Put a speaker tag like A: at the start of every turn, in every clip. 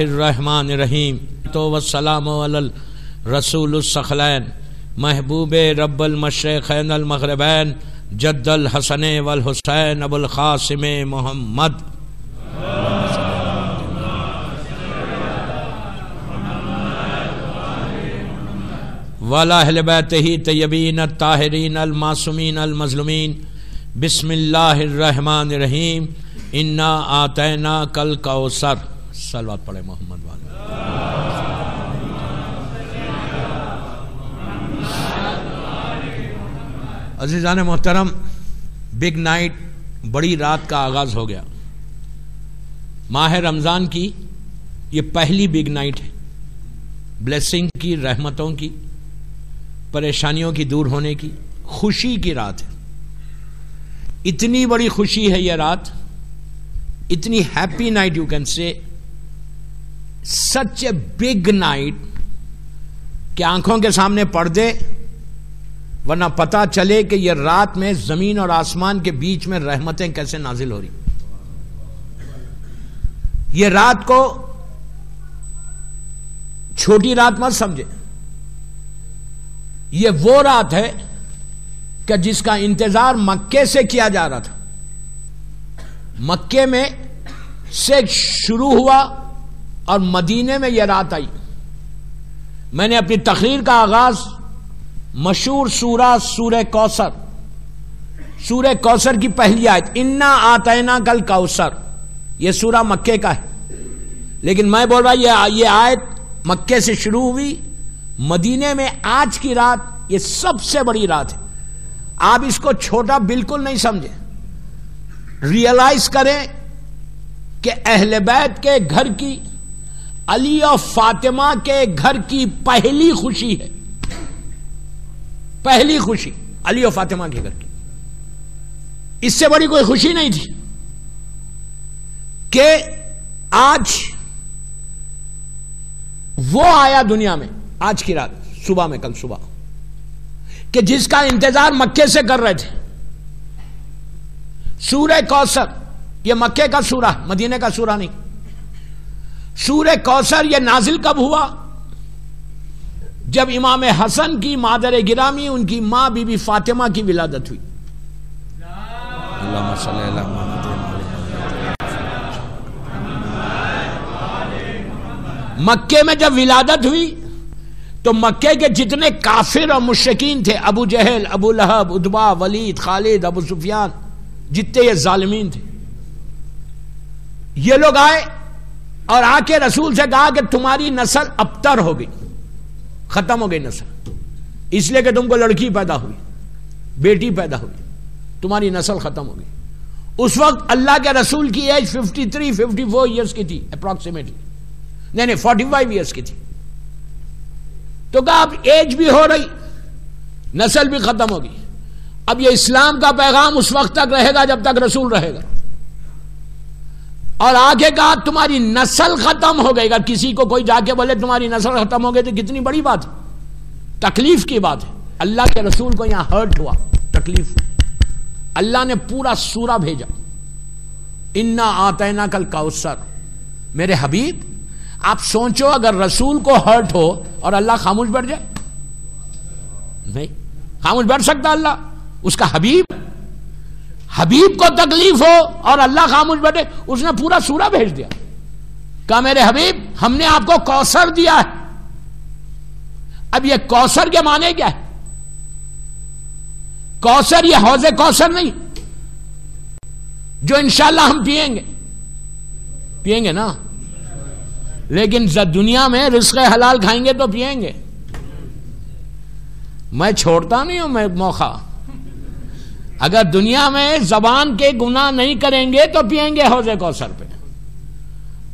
A: الرحمن الرحیم تو والسلام علی رسول السخلین. محبوب رب المشرقین المغربین. جد الحسن والحسین ابو القاسم محمد. والا اہل بیت ہی طیبین الطاہرین الماسومین المظلومین. بسم اللہ الرحمن الرحیم انا آتینا کل کوثر سلوات پڑھے محمد والا عزیزان محترم بگ نائٹ بڑی رات کا آغاز ہو گیا۔ ماہ رمضان کی یہ پہلی بگ نائٹ ہے۔ بلیسنگ کی، رحمتوں کی، پریشانیوں کی دور ہونے کی، خوشی کی رات ہے۔ اتنی بڑی خوشی ہے یہ رات۔ اتنی happy night you can say such a big night کہ آنکھوں کے سامنے پردے، ورنہ پتا چلے کہ یہ رات میں زمین اور آسمان کے بیچ میں رحمتیں کیسے نازل ہو رہی۔ یہ رات کو چھوٹی رات مت سمجھے۔ یہ وہ رات ہے کہ جس کا انتظار مکے سے کیا جا رہا تھا۔ مکے میں سے شروع ہوا اور مدینے میں یہ رات آئی۔ میں نے اپنی تقریر کا آغاز مشہور سورہ سورہ کوسر سورہ کوسر کی پہلی آیت، انا آتینا کل کوسر یہ سورہ مکے کا ہے۔ لیکن میں بول رہا یہ آیت مکے سے شروع ہوئی، مدینے میں آج کی رات یہ سب سے بڑی رات ہے۔ آپ اس کو چھوٹا بالکل نہیں سمجھے ریئلائز کریں کہ اہل بیت کے گھر کی علی اور فاطمہ کے گھر کی پہلی خوشی ہے۔ پہلی خوشی، علی و فاطمہ کے گھر کی۔ اس سے بڑی کوئی خوشی نہیں تھی کہ آج وہ آیا دنیا میں، آج کی رات، صبح میں، کل صبح۔ کہ جس کا انتظار مکے سے کر رہے تھے۔ سورہ کوسر یہ مکے کا سورہ، مدینے کا سورہ نہیں۔ سورہ کوسر یہ نازل کب ہوا؟ جب امام حسن کی مادر گرامی ان کی ماں بی بی فاطمہ کی ولادت ہوئی۔ مکے میں جب ولادت ہوئی تو مکے کے جتنے کافر اور مشکین تھے ابو جہل ابو لہب ادبا ولید خالد ابو سفیان جتنے یہ ظالمین تھے۔ یہ لوگ آئے اور آ کے رسول سے کہا کہ تمہاری نسل ابتر ہو گئی ختم ہو گئی نسل۔ اس لیے کہ تم کو لڑکی پیدا ہوئی، بیٹی پیدا ہوئی، تمہاری نسل ختم ہو گئی اس وقت اللہ کے رسول کی age fifty three fifty four years کی تھی اپروکسیمیٹلی نہیں نہیں فورٹی فائیو ایئرس کی تھی۔ تو کہا، اب ایج بھی ہو رہی، نسل بھی ختم ہوگی۔ اب یہ اسلام کا پیغام اس وقت تک رہے گا جب تک رسول رہے گا۔ اور آگے کہا، تمہاری نسل ختم ہو گئی۔ گا کسی کو کوئی جا کے بولے، تمہاری نسل ختم ہو گئی تو کتنی بڑی بات ہے۔ تکلیف کی بات ہے۔ اللہ کے رسول کو یہاں ہرٹ ہوا۔ تکلیف۔ اللہ نے پورا سورہ بھیجا۔ انا آتینا کل کوثر میرے حبیب، آپ سوچو اگر رسول کو ہرٹ ہو اور اللہ خاموش بیٹھ جائے۔ نہیں، خاموش بیٹھ سکتا اللہ۔ اس کا حبیب حبیب کو تکلیف ہو اور اللہ خاموش بیٹھے، اس نے پورا سورہ بھیج دیا۔ کہا، میرے حبیب، ہم نے آپ کو کوثر دیا ہے۔ اب یہ کوثر کے معنی کیا ہے؟ کوثر یہ حوض کوثر نہیں، جو انشاءاللہ ہم پیئیں گے۔ پیئیں گے نا؟ لیکن دنیا میں رزق حلال کھائیں گے تو پیئیں گے۔ میں چھوڑتا نہیں ہوں، میں موقع۔ اگر دنیا میں زبان کے گناہ نہیں کریں گے تو پیئیں گے حوض کوثر پہ۔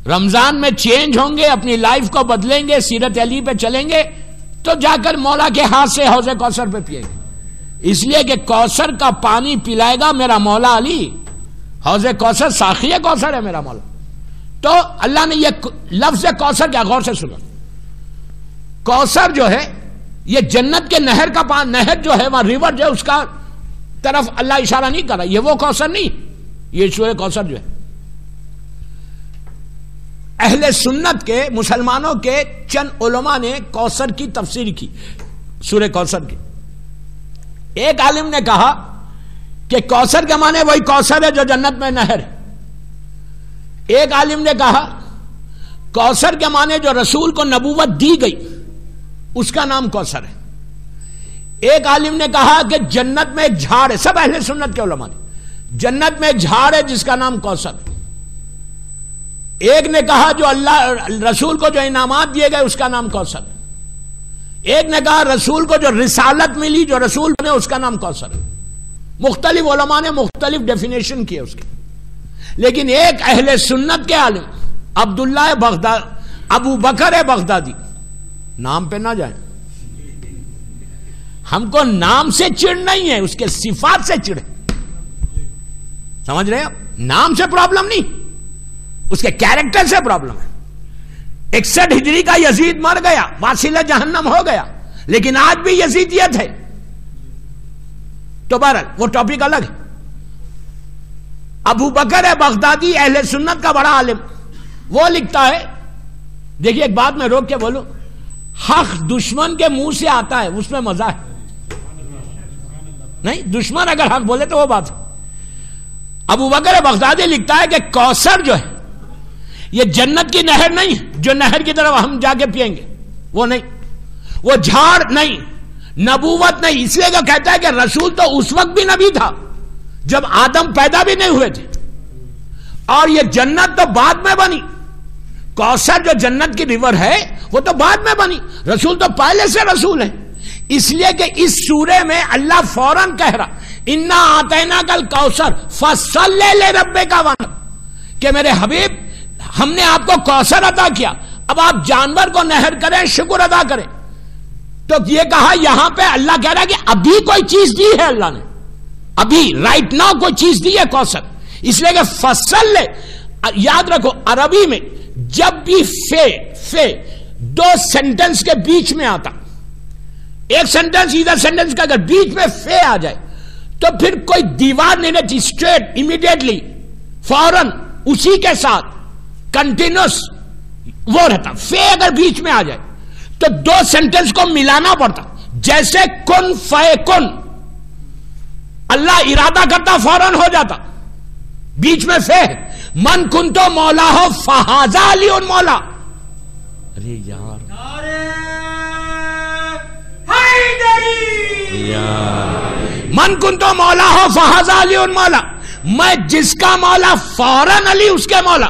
A: رمضان میں چینج ہوں گے، اپنی لائف کو بدلیں گے، سیرت علی پہ چلیں گے، تو جا کر مولا کے ہاتھ سے حوض کوثر پہ پیئیں گے۔ اس لیے کہ کوثر کا پانی پلائے گا میرا مولا علی۔ حوض کوثر ساخی کوثر ہے میرا مولا۔ تو اللہ نے یہ لفظ کوثر کیا؟ غور سے سنا کوثر جو ہے، یہ جنت کے نہر کا پانی نہر جو ہے وہاں ریور جو ہے، اس کا طرف اللہ اشارہ نہیں کر رہا، یہ وہ کوثر نہیں، یہ سورہ کوثر جو ہے۔ اہل سنت کے، مسلمانوں کے چند علماء نے کوثر کی تفسیر کی، سورہ کوثر کی ایک عالم نے کہا کہ کوثر کے معنی وہی کوثر ہے جو جنت میں نہر ہے۔ ایک عالم نے کہا کوثر کے معنی جو رسول کو نبوت دی گئی، اس کا نام کوثر ہے۔ ایک عالم نے کہا کہ جنت میں ایک جھاڑ ہے، سب اہل سنت کے علماء نے۔ جنت میں ایک جھاڑ ہے جس کا نام کوثر۔ ایک نے کہا جو اللہ، رسول کو جو انعامات دیے گئے، اس کا نام کوثر۔ ایک نے کہا رسول کو جو رسالت ملی، جو رسول نے، اس کا نام کوثر۔ مختلف علماء نے مختلف ڈیفینیشن کیے اس کے۔ لیکن ایک اہل سنت کے عالم، عبداللہ بغداد، ابو بکر بغدادی، نام پہ نہ جائیں۔ ہم کو نام سے چڑ نہیں ہے، اس کے صفات سے چڑ سمجھ رہے ہیں؟ نام سے پرابلم نہیں، اس کے کیریکٹر سے پرابلم ہے۔ اکسٹھ ہجری کا یزید مر گیا واسیلہ جہنم ہو گیا، لیکن آج بھی یزیدیت ہے۔ تو بہرحال، وہ ٹاپک الگ ہے۔ ابو بکر ہے بغدادی اہل سنت کا بڑا عالم۔ وہ لکھتا ہے، دیکھیے ایک بات میں روک کے بولوں، حق دشمن کے منہ سے آتا ہے، اس میں مزہ ہے۔ نہیں، دشمن اگر حق بولے تو وہ بات ابو بکر بغدادی لکھتا ہے کہ کوسر جو ہے، یہ جنت کی نہر نہیں، جو نہر کی طرف ہم جا کے پیئیں گے، وہ نہیں۔ وہ جھاڑ نہیں، نبوت نہیں۔ اس لیے کہتا ہے کہ رسول تو اس وقت بھی نبی تھا، جب آدم پیدا بھی نہیں ہوئے تھے۔ اور یہ جنت تو بعد میں بنی۔ کوسر جو جنت کی ریور ہے، وہ تو بعد میں بنی۔ رسول تو پہلے سے رسول ہے اس لیے کہ اس سورے میں اللہ فوراً کہہ رہا انا آتینا کل کوسر فصل لے لے ربے کا ون کہ میرے حبیب ہم نے آپ کو کوسر ادا کیا اب آپ جانور کو نہر کریں شکر ادا کریں تو یہ کہا یہاں پہ اللہ کہہ رہا کہ ابھی کوئی چیز دی ہے اللہ نے ابھی رائٹ ناؤ کوئی چیز دی ہے کوسر اس لیے کہ فصل یاد رکھو عربی میں جب بھی فے فے، دو سینٹنس کے بیچ میں آتا ایک سینٹنس ادھر سینٹنس کا اگر بیچ میں فے آ جائے، تو پھر کوئی دیوار نہیں رہتی اسٹریٹ امیڈیٹلی فورن اسی کے ساتھ کنٹینیوس وہ رہتا، فے اگر بیچ میں آ جائے، تو دو سینٹنس کو ملانا پڑتا، جیسے کن فے کن، اللہ ارادہ کرتا، فوراً ہو جاتا، بیچ میں فہ من کن تو مولا ہو، فہذا علی ان مولا۔ ارے یار من کن تو مولا ہو؟ فہذا علی ان مولا۔ میں جس کا مولا، فوراً علی اس کے مولا۔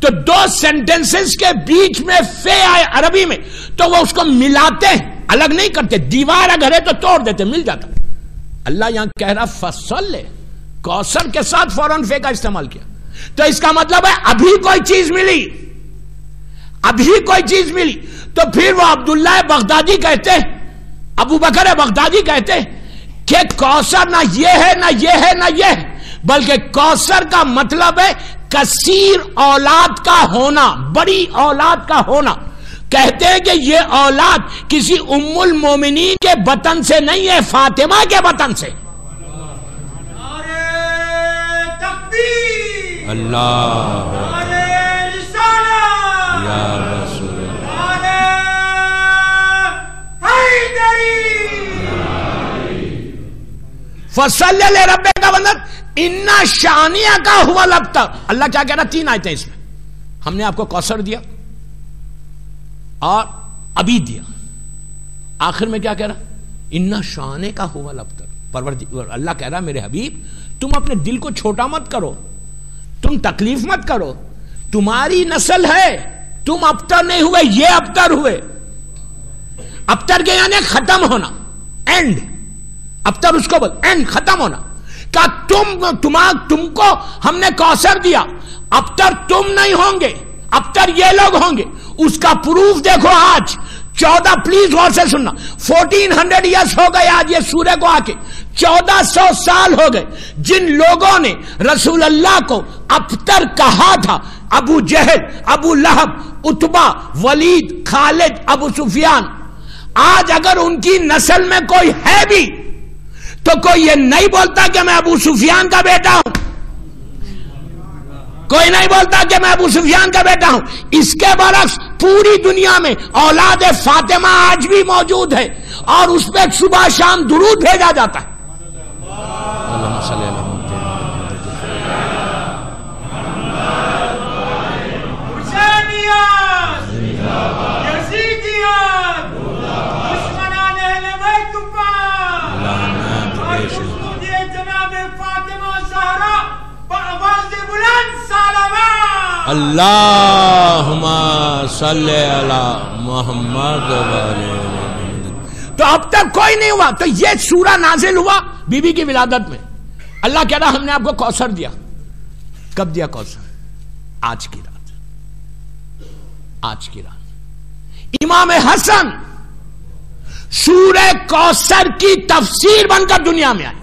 A: تو دو سینٹینسز کے بیچ میں فے آئے عربی میں۔ تو وہ اس کو ملاتے ہیں۔ الگ نہیں کرتے۔ دیوار اگر ہے تو توڑ دیتے، مل جاتا۔ اللہ یہاں کہہ رہا، فصل لے۔ کوسر کے ساتھ فوراً فے کا استعمال کیا۔ تو اس کا مطلب ہے، ابھی کوئی چیز ملی۔ ابھی کوئی چیز ملی۔ تو پھر وہ عبداللہ بغدادی کہتے ہیں ابو بکر بغدادی کہتے کہ کوسر نہ یہ ہے نہ یہ ہے نہ یہ ہے بلکہ کوسر کا مطلب ہے کثیر اولاد کا ہونا بڑی اولاد کا ہونا۔ کہتے ہیں کہ یہ اولاد کسی ام المومنین کے بطن سے نہیں ہے فاطمہ کے بطن سے۔ اللہ۔ فصل ربے کا بندر انا شانیہ کا ہوا لگتا اللہ کیا کہہ رہا تین آئے تھے اس میں۔ ہم نے آپ کو کوسر دیا اور ابھی دیا۔ آخر میں کیا کہہ رہا؟ انا شانے کا ہوا لفتر پرور اللہ کہہ رہا میرے حبیب، تم اپنے دل کو چھوٹا مت کرو۔ تم تکلیف مت کرو۔ تمہاری نسل ہے، تم ابتر نہیں ہوئے، یہ ابتر ہوئے۔ ابتر کے یعنی ختم ہونا۔ اینڈ ابتر اس کو بول اینڈ ختم ہونا۔ کہ تم تم کو ہم نے کوسر دیا۔ ابتر تم نہیں ہوں گے ابتر یہ لوگ ہوں گے۔ اس کا پروف دیکھو آج۔ چودہ، پلیز غور سے سننا۔ فورٹین ہنڈریڈ ایئرس ہو گئے آج یہ سورہ کو آ کے چودہ سو سال ہو گئے۔ جن لوگوں نے رسول اللہ کو ابتر کہا تھا، ابو جہل، ابو لہب اتبا ولید، خالد، ابو سفیان۔ آج اگر ان کی نسل میں کوئی ہے بھی تو کوئی یہ نہیں بولتا کہ میں ابو سفیان کا بیٹا ہوں؟ کوئی نہیں بولتا کہ میں ابو سفیان کا بیٹا ہوں؟ اس کے برعکس پوری دنیا میں اولاد فاطمہ آج بھی موجود ہے اور اس پہ صبح شام درود بھیجا جاتا ہے۔ اللہ صلی اللہ محمد۔ تو اب تک کوئی نہیں ہوا۔ تو یہ سورہ نازل ہوا بی بی کی ولادت میں۔ اللہ کہہ رہا ہم نے آپ کو کوثر دیا۔ کب دیا کوثر؟ آج کی رات۔ آج کی رات۔ امام حسن سورہ کوثر کی تفسیر بن کر دنیا میں آئی۔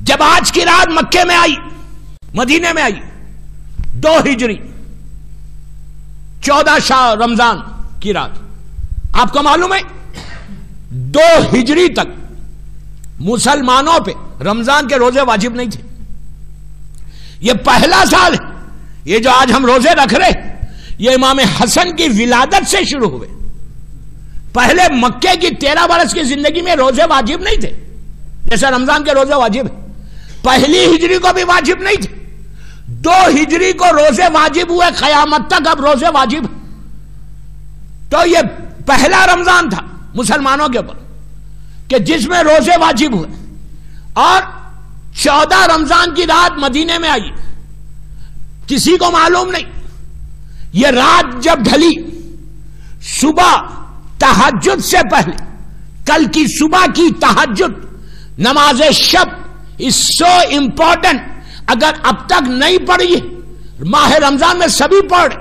A: جب آج کی رات مکے میں آئی، مدینے میں آئی، دو ہجری، چودہ شاہ رمضان کی رات۔ آپ کو معلوم ہے، دو ہجری تک مسلمانوں پہ رمضان کے روزے واجب نہیں تھے۔ یہ پہلا سال ہے، یہ جو آج ہم روزے رکھ رہے یہ امام حسن کی ولادت سے شروع ہوئے۔ پہلے مکے کی تیرہ برس کی زندگی میں روزے واجب نہیں تھے۔ جیسے رمضان کے روزے واجب پہلی ہجری کو بھی واجب نہیں تھے۔ دو ہجری کو روزے واجب ہوئے، قیامت تک اب روزے واجب تو یہ پہلا رمضان تھا مسلمانوں کے اوپر کہ جس میں روزے واجب ہوئے۔ اور چودہ رمضان کی رات مدینے میں آئی۔ کسی کو معلوم نہیں۔ یہ رات جب ڈھلی، صبح تحجد سے پہلے، کل کی صبح کی تحجد نماز شب از سو امپورٹنٹ اگر اب تک نہیں پڑھی، ماہ رمضان میں سبھی پڑھ،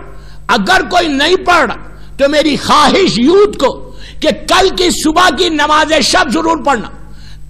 A: اگر کوئی نہیں پڑھ، تو میری خواہش یوتھ کو کہ کل کی صبح کی نماز شب ضرور پڑھنا۔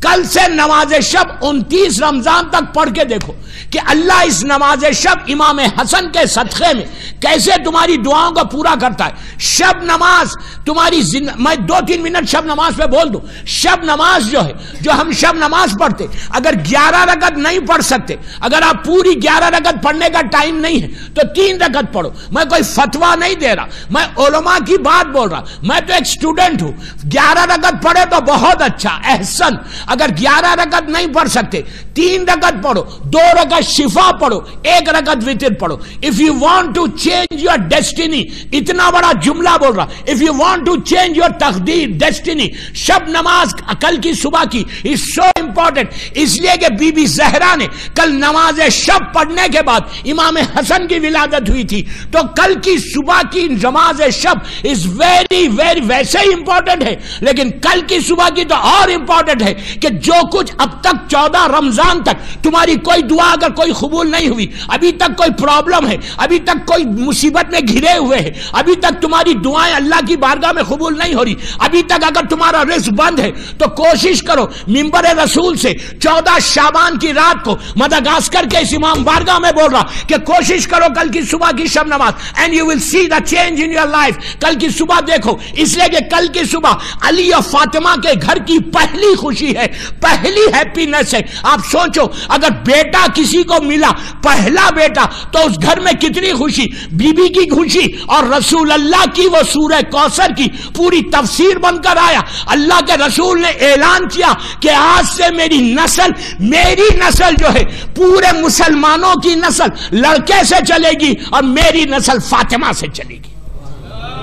A: کل سے نماز شب انتیس رمضان تک پڑھ کے دیکھو کہ اللہ اس نماز شب امام حسن کے صدقے میں کیسے تمہاری دعاؤں کو پورا کرتا ہے۔ شب نماز، تمہاری میں دو تین منٹ شب نماز پہ بول دوں۔ شب نماز جو ہے، جو ہم شب نماز پڑھتے، اگر گیارہ رگت نہیں پڑھ سکتے، اگر آپ پوری گیارہ رگت پڑھنے کا ٹائم نہیں ہے، تو تین رگت پڑھو۔ میں کوئی فتوا نہیں دے رہا، میں علماء کی بات بول رہا۔ میں تو ایک اسٹوڈنٹ ہوں۔ گیارہ رگت پڑھے تو بہت اچھا احسن۔ اگر گیارہ رگت نہیں پڑھ سکتے، تین رگت پڑھو، دو رگت شفا پڑھو، ایک رگت وطر پڑھو۔ If you want to change your destiny اتنا بڑا جملہ بول رہا۔ If you want to change your تقدیر ڈیسٹینی شب نماز کل کی صبح کی از سو امپورٹنٹ اس لیے کہ بی بی زہرا نے کل نماز شب پڑھنے کے بعد امام حسن کی ولادت ہوئی تھی۔ تو کل کی صبح کی نماز شب از ویری ویری ویسے ہی امپورٹنٹ ہے، لیکن کل کی صبح کی تو اور امپورٹنٹ ہے۔ کہ جو کچھ اب تک چودہ رمضان تک تمہاری کوئی دعا اگر کوئی قبول نہیں ہوئی، ابھی تک کوئی پرابلم ہے، ابھی تک کوئی مصیبت میں گھرے ہوئے ہیں ابھی تک تمہاری دعائیں اللہ کی بارگاہ میں قبول نہیں ہو رہی، ابھی تک اگر تمہارا رزق بند ہے تو کوشش کرو ممبر رسول سے چودہ شابان کی رات کو مداگاسکر کے اس امام بارگاہ میں بول رہا کہ کوشش کرو کل کی صبح کی شب نماز and you will see the change in your life کل کی صبح دیکھو، اس لیے کہ کل کی صبح علی اور فاطمہ کے گھر کی پہلی خوشی ہے پہلی ہیپینس ہے۔ آپ سوچو، اگر بیٹا کسی کو ملا، پہلا بیٹا، تو اس گھر میں کتنی خوشی بی بی کی خوشی اور رسول اللہ کی، وہ سورہ کوثر کی پوری تفسیر بن کر آیا۔ اللہ کے رسول نے اعلان کیا کہ آج سے میری نسل میری نسل جو ہے، پورے مسلمانوں کی نسل لڑکے سے چلے گی اور میری نسل فاطمہ سے چلے گی۔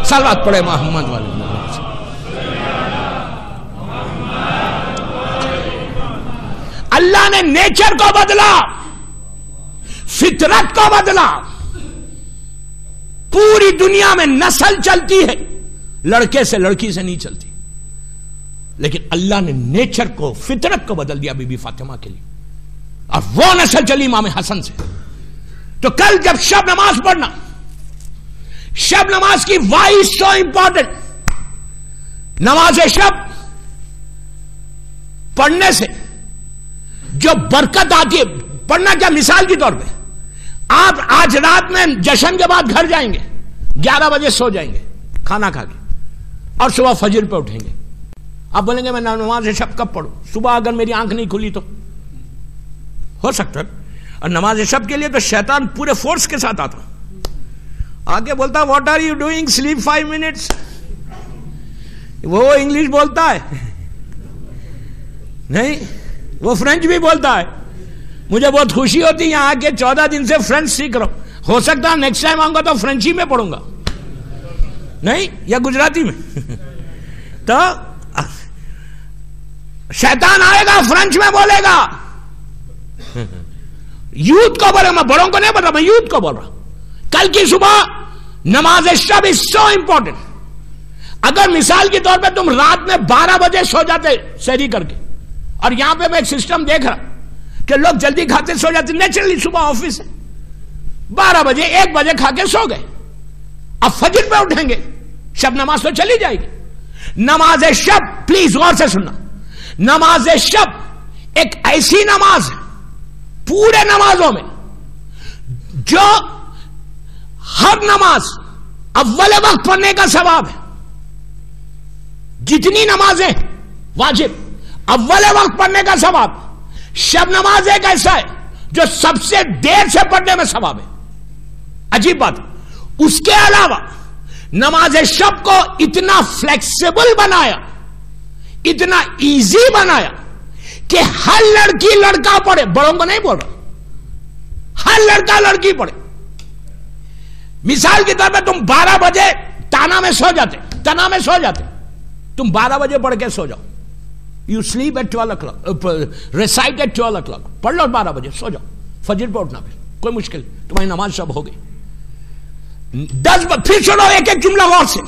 A: سلوات پڑے محمد والے۔ اللہ نے نیچر کو بدلا، فطرت کو بدلا۔ پوری دنیا میں نسل چلتی ہے، لڑکے سے لڑکی سے نہیں چلتی۔ لیکن اللہ نے نیچر کو، فطرت کو بدل دیا بی بی فاطمہ کے لیے۔ اور وہ نسل چلی امام حسن سے۔ تو کل جب شب نماز پڑھنا، شب نماز کی وائس سو امپورٹنٹ نماز شب پڑھنے سے جو برکت آتی ہے، پڑھنا کیا مثال کی طور پہ؟ آپ آج رات میں جشن کے بعد گھر جائیں گے، گیارہ بجے سو جائیں گے، کھانا کھا کے، اور صبح فجر پہ اٹھیں گے۔ آپ بولیں گے، میں نماز شب کب پڑھوں؟ صبح اگر میری آنکھ نہیں کھلی تو؟ ہو سکتا اور نماز شب کے لیے تو شیطان پورے فورس کے ساتھ آتا آگے بولتا what are you doing sleep five minutes وہ انگلش بولتا ہے۔ نہیں؟ وہ فرینچ بھی بولتا ہے۔ مجھے بہت خوشی ہوتی یہاں آ کے چودہ دن سے فرینچ سیکھ رہا ہوں۔ ہو سکتا ہے نیکسٹ ٹائم آؤں گا تو فرینچی میں پڑھوں گا۔ نہیں، یا گجراتی میں۔ تو شیطان آئے گا فرینچ میں بولے گا۔ یوتھ کو بولے میں بڑوں کو نہیں بتا میں یوتھ کو بول رہا کل کی صبح نماز شب از سو امپورٹنٹ اگر مثال کے طور پہ تم رات میں بارہ بجے سو جاتے سیری کر کے۔ اور یہاں پہ میں ایک سسٹم دیکھ رہا کہ لوگ جلدی کھاتے سو جاتے نیچرلی صبح آفس ہے۔ بارہ بجے، ایک بجے کھا کے سو گئے۔ اب فجر پہ اٹھیں گے۔ شب نماز تو چلی جائے گی۔ نماز شب پلیز غور سے سننا۔ نماز شب ایک ایسی نماز ہے پورے نمازوں میں جو ہر نماز اول وقت پڑھنے کا ثواب ہے۔ جتنی نمازیں واجب۔ اول وقت پڑھنے کا ثواب، شب نماز ایک ایسا ہے جو سب سے دیر سے پڑھنے میں ثواب ہے۔ عجیب بات۔ اس کے علاوہ نماز شب کو اتنا فلیکسیبل بنایا، اتنا ایزی بنایا کہ ہر لڑکی لڑکا پڑھے۔ بڑوں کو نہیں بول رہا۔ ہر لڑکا لڑکی پڑھے۔ مثال کے طور پہ تم بارہ بجے تانا میں سو جاتے، تنا میں سو جاتے۔ تم بارہ بجے پڑھ کے سو جاؤ۔ You sleep at twelve clock recite at twelve clock پڑھ لو بارہ بجے سو جاؤ فجر پہ اٹھنا پھر کوئی مشکل تمہاری نماز سب ہو گئی دس پھر سنو ایک ایک جملہ غور سے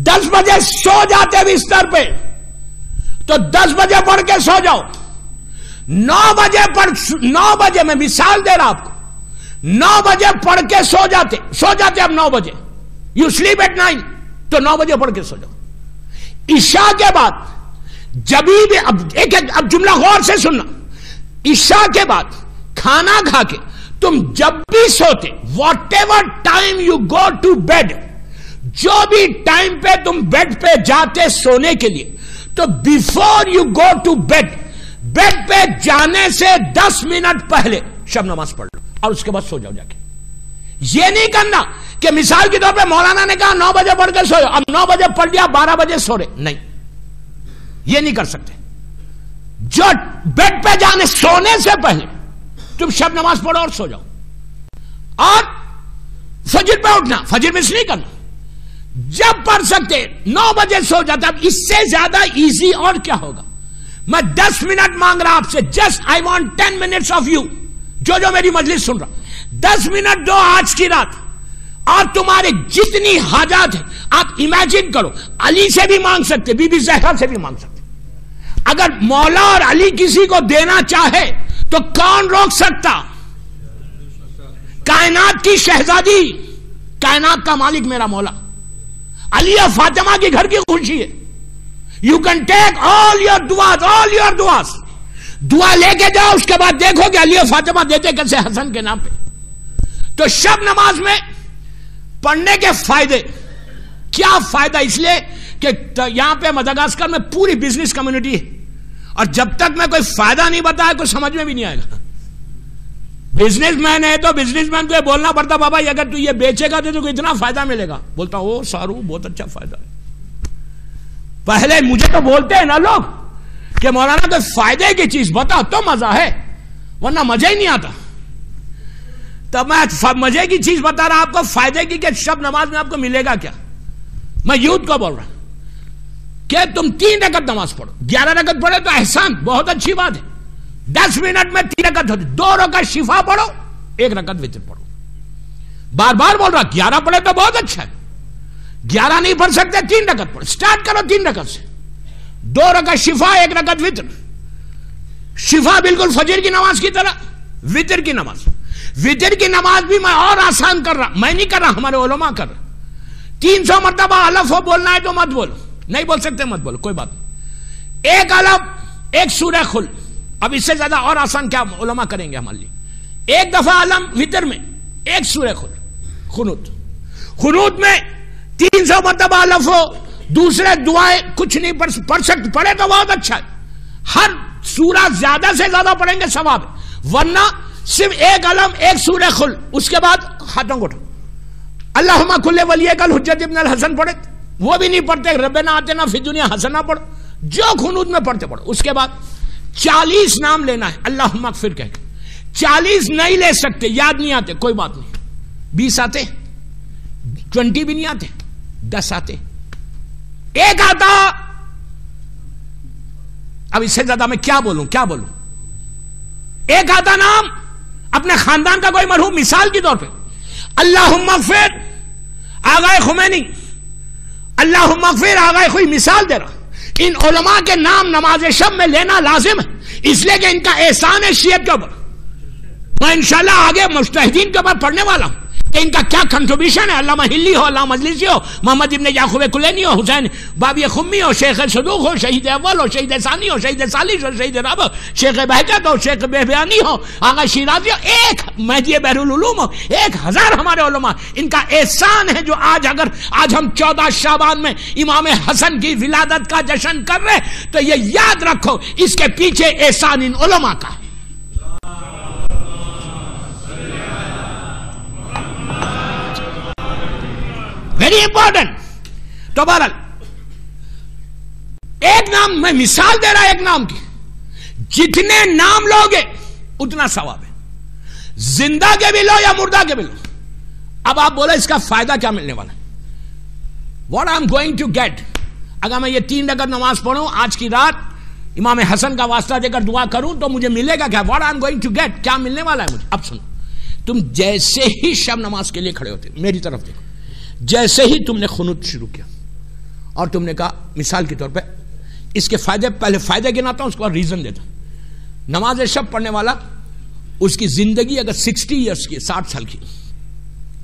A: دس بجے سو جاتے بستر پہ تو دس بجے پڑھ کے سو جاؤ نو بجے پڑھ نو بجے میں مثال دے رہا آپ کو نو بجے پڑھ کے سو جاتے سو جاتے اب نو بجے یو سلیپ ایٹ نائن تو نو بجے پڑھ کے سو جاؤ عشاء کے بعد جبھی بھی اب ایک ایک اب جملہ غور سے سننا۔ عشاء کے بعد کھانا کھا کے تم جب بھی سوتے whatever time you go to bed جو بھی ٹائم پہ تم بیڈ پہ جاتے سونے کے لیے، تو before you go to bed bed پہ جانے سے دس منٹ پہلے شب نماز پڑھ لو اور اس کے بعد سو جاؤ جا کے۔ یہ نہیں کرنا کہ مثال کے طور پہ مولانا نے کہا نو بجے پڑھ کے سو جاؤ اب نو بجے پڑھ لیا، بارہ بجے سو رہے۔ نہیں۔ یہ نہیں کر سکتے۔ جو بیڈ پہ جانے، سونے سے پہلے تم شب نماز پڑھو اور سو جاؤ۔ اور فجر پہ اٹھنا، فجر مس نہیں کرنا۔ جب پڑھ سکتے، نو بجے سو جاتا، اب اس سے زیادہ ایزی اور کیا ہوگا؟ میں دس منٹ مانگ رہا آپ سے just I want ten minutes of you جو جو میری مجلس سن رہا۔ دس منٹ دو آج کی رات۔ اور تمہارے جتنی حاجات ہیں، آپ امیجن کرو، علی سے بھی مانگ سکتے، بی بی زہرا سے بھی مانگ سکتے۔ اگر مولا اور علی کسی کو دینا چاہے تو کون روک سکتا؟ کائنات کی شہزادی، کائنات کا مالک میرا مولا۔ علی اور فاطمہ کی گھر کی خوشی ہے۔ You can take all your دعاز all your دعاز دعا لے کے جاؤ، اس کے بعد دیکھو کہ علی اور فاطمہ دیتے کیسے حسن کے نام پہ۔ تو شب نماز میں پڑھنے کے فائدے۔ کیا فائدہ اس لیے؟ کہ یہاں پہ مدگاسکر میں پوری بزنس کمیونٹی ہے۔ اور جب تک میں کوئی فائدہ نہیں بتایا کوئی سمجھ میں بھی نہیں آئے گا۔ بزنس مین ہے تو بزنس مین کو یہ بولنا پڑتا، بابا اگر تو یہ بیچے گا تو اتنا فائدہ ملے گا۔ بولتا او سارو، بہت اچھا فائدہ ہے۔ پہلے مجھے تو بولتے ہیں نا لوگ کہ مولانا، کوئی فائدے کی چیز بتا تو مزہ ہے، ورنہ مزہ ہی نہیں آتا۔ تب میں مزے کی چیز بتا رہا آپ کو فائدے کی کہ شب نماز میں آپ کو ملے گا کیا؟ میں یوتھ کو بول رہا کہ تم تین رکعت نماز پڑھو۔ گیارہ رکعت پڑھے تو احسان، بہت اچھی بات ہے۔ دس منٹ میں تین رکعت ہوتی، دو رکعت شفا پڑھو، ایک رکعت وطر پڑھو۔ بار بار بول رہا، گیارہ پڑھے تو بہت اچھا ہے۔ گیارہ نہیں پڑھ سکتے، تین رکعت پڑھو۔ سٹارٹ کرو تین رکعت سے۔ دو رکعت شفا، ایک رکعت وطر شفا بالکل فجر کی نماز کی طرح وطر کی نماز۔ وطر کی نماز بھی میں اور آسان کر رہا، میں نہیں کر رہا، ہمارے علماء کر رہا تین سو مرتبہ الف ہو، بولنا ہے تو مت بولو۔ نہیں بول سکتے مت بولو، کوئی بات نہیں۔ ایک الف ایک سورہ خل۔ اب اس سے زیادہ اور آسان کیا علماء کریں گے ہمارے لیے۔ ایک دفعہ علم وطر میں ایک سورہ خل خنوت خنوت میں تین سو مرتبہ الف ہو، دوسرے دعائیں کچھ نہیں پڑھ سکتے، پڑھے تو بہت اچھا ہے۔ ہر سورہ زیادہ سے زیادہ پڑھیں گے ثواب۔ ورنہ صرف ایک علم ایک سورہ خل، اس کے بعد ہاتھوں کو اٹھو اللہ کھلے ولی کل حجت ابن الحسن پڑھے۔ وہ بھی نہیں پڑھتے رب نہ آتے نہ فی دنیا حسن نہ پڑھو جو خنود میں پڑھتے پڑھو۔ اس کے بعد چالیس نام لینا ہے اللہ مغفر کہہ چالیس نہیں لے سکتے، یاد نہیں آتے، کوئی بات نہیں۔ بیس آتے، ٹوینٹی بھی نہیں آتے، دس آتے۔ ایک آتا۔ اب اس سے زیادہ میں کیا بولوں کیا بولوں؟ ایک آتا نام، اپنے خاندان کا کوئی مرحوم، مثال کے طور پہ۔ اللہ مغفر آگائے خمینی۔ اللہ مغفر آگئے کوئی مثال دے رہا ان علماء کے نام نماز شب میں لینا لازم ہے۔ اس لیے کہ ان کا احسان ہے شیعت کے اوپر۔ میں انشاءاللہ آگے مستحدین کے اوپر پڑھنے والا ہوں۔ ان کا کیا کنٹریبیوشن ہے؟ علامہ ہلی ہو، علامہ مجلسی ہو، محمد ابن یعقوب کلینی ہو، حسین بابی خمی ہو، شیخ صدوق ہو، شہید اول ہو، شہید ثانی ہو، شہید سالش ہو، شہید رب ہو، شیخ بہجت ہو، شیخ بہبیانی ہو، آغا شیرازی ہو، ایک مہدی بحر العلوم ہو، ایک ہزار ہمارے علماء۔ ان کا احسان ہے جو آج اگر آج ہم چودہ شابان میں امام حسن کی ولادت کا جشن کر رہے تو یہ یاد رکھو، اس کے پیچھے احسان ان علماء کا ہے۔ ویری امپورٹنٹ تو بہرحال ایک نام میں مثال دے رہا ایک نام کی جتنے نام لوگے اتنا ثواب ہے زندہ کے بھی لو یا مردہ کے بھی لو اب آپ بولے اس کا فائدہ کیا ملنے والا what I am going to get اگر میں یہ تین اگر نماز پڑھوں آج کی رات امام حسن کا واسطہ دے کر دعا کروں تو مجھے ملے گا کیا what I am going to get کیا ملنے والا ہے مجھے اب سنو تم جیسے ہی شب نماز کے لیے کھڑے ہوتے میری طرف دیکھو جیسے ہی تم نے خنوت شروع کیا اور تم نے کہا، مثال کے طور پہ، اس کے فائدے، پہلے فائدے گناتا ہوں، اس کے بعد ریزن دیتا نماز شب پڑھنے والا، اس کی زندگی اگر سکسٹی ایئرس کی، ساٹھ سال کی،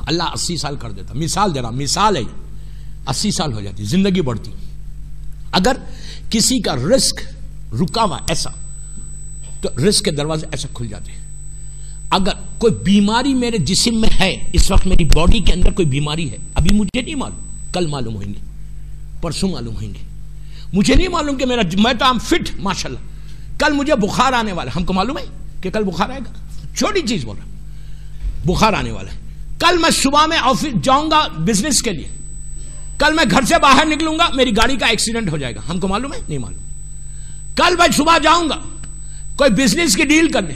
A: اللہ اسی سال کر دیتا۔ مثال دے رہا مثال ہے اسی سال ہو جاتی، زندگی بڑھتی۔ اگر کسی کا رسک رکا ہوا ایسا، تو رسک کے دروازے ایسا کھل جاتے۔ ہیں اگر کوئی بیماری میرے جسم میں ہے، اس وقت میری باڈی کے اندر کوئی بیماری ہے، ابھی مجھے نہیں معلوم، کل معلوم ہوئیں گے، پرسوں معلوم ہوئیں گے۔ مجھے نہیں معلوم کہ میرا میں تو ہم فٹ ماشاء اللہ کل مجھے بخار آنے والا ہم کو معلوم ہے کہ کل بخار آئے گا؟ چھوٹی چیز بول رہا بخار آنے والا ہے۔ کل میں صبح میں آفس جاؤں گا بزنس کے لیے۔ کل میں گھر سے باہر نکلوں گا، میری گاڑی کا ایکسیڈنٹ ہو جائے گا۔ ہم کو معلوم ہے؟ نہیں معلوم۔ کل میں صبح جاؤں گا، کوئی بزنس کی ڈیل کرنے۔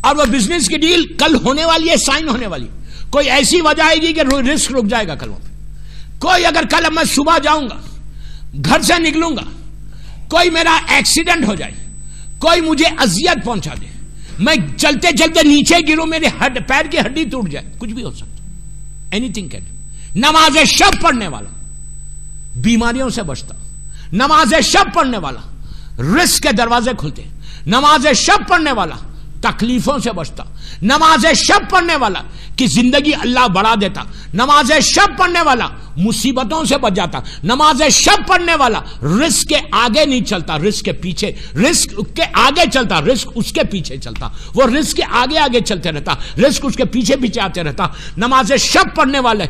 A: اور وہ بزنس کی ڈیل کل ہونے والی ہے سائن ہونے والی کوئی ایسی وجہ آئے گی کہ رسک رک جائے گا کل وہاں پہ۔ کوئی اگر کل میں صبح جاؤں گا، گھر سے نکلوں گا، کوئی میرا ایکسیڈنٹ ہو جائے، کوئی مجھے اذیت پہنچا دے، میں چلتے چلتے نیچے گروں، میرے ہڈ، پیر کی ہڈی ٹوٹ جائے، کچھ بھی ہو سکتا اینی تھنگ کین نماز شب پڑھنے والا، بیماریوں سے بچتا، نماز شب پڑھنے والا رسک کے دروازے کھلتے، نماز شب پڑھنے والا تکلیفوں سے بچتا۔ نماز شب پڑھنے والا کی زندگی اللہ بڑھا دیتا۔ نماز شب پڑھنے والا مصیبتوں سے بچ جاتا۔ نماز شب پڑھنے والا رسک کے آگے نہیں چلتا رسک کے پیچھے رسک کے آگے چلتا رسک اس کے پیچھے چلتا۔ وہ رسک کے آگے آگے چلتے رہتا رسک اس کے پیچھے پیچھے آتے رہتا۔ نماز شب پڑھنے والے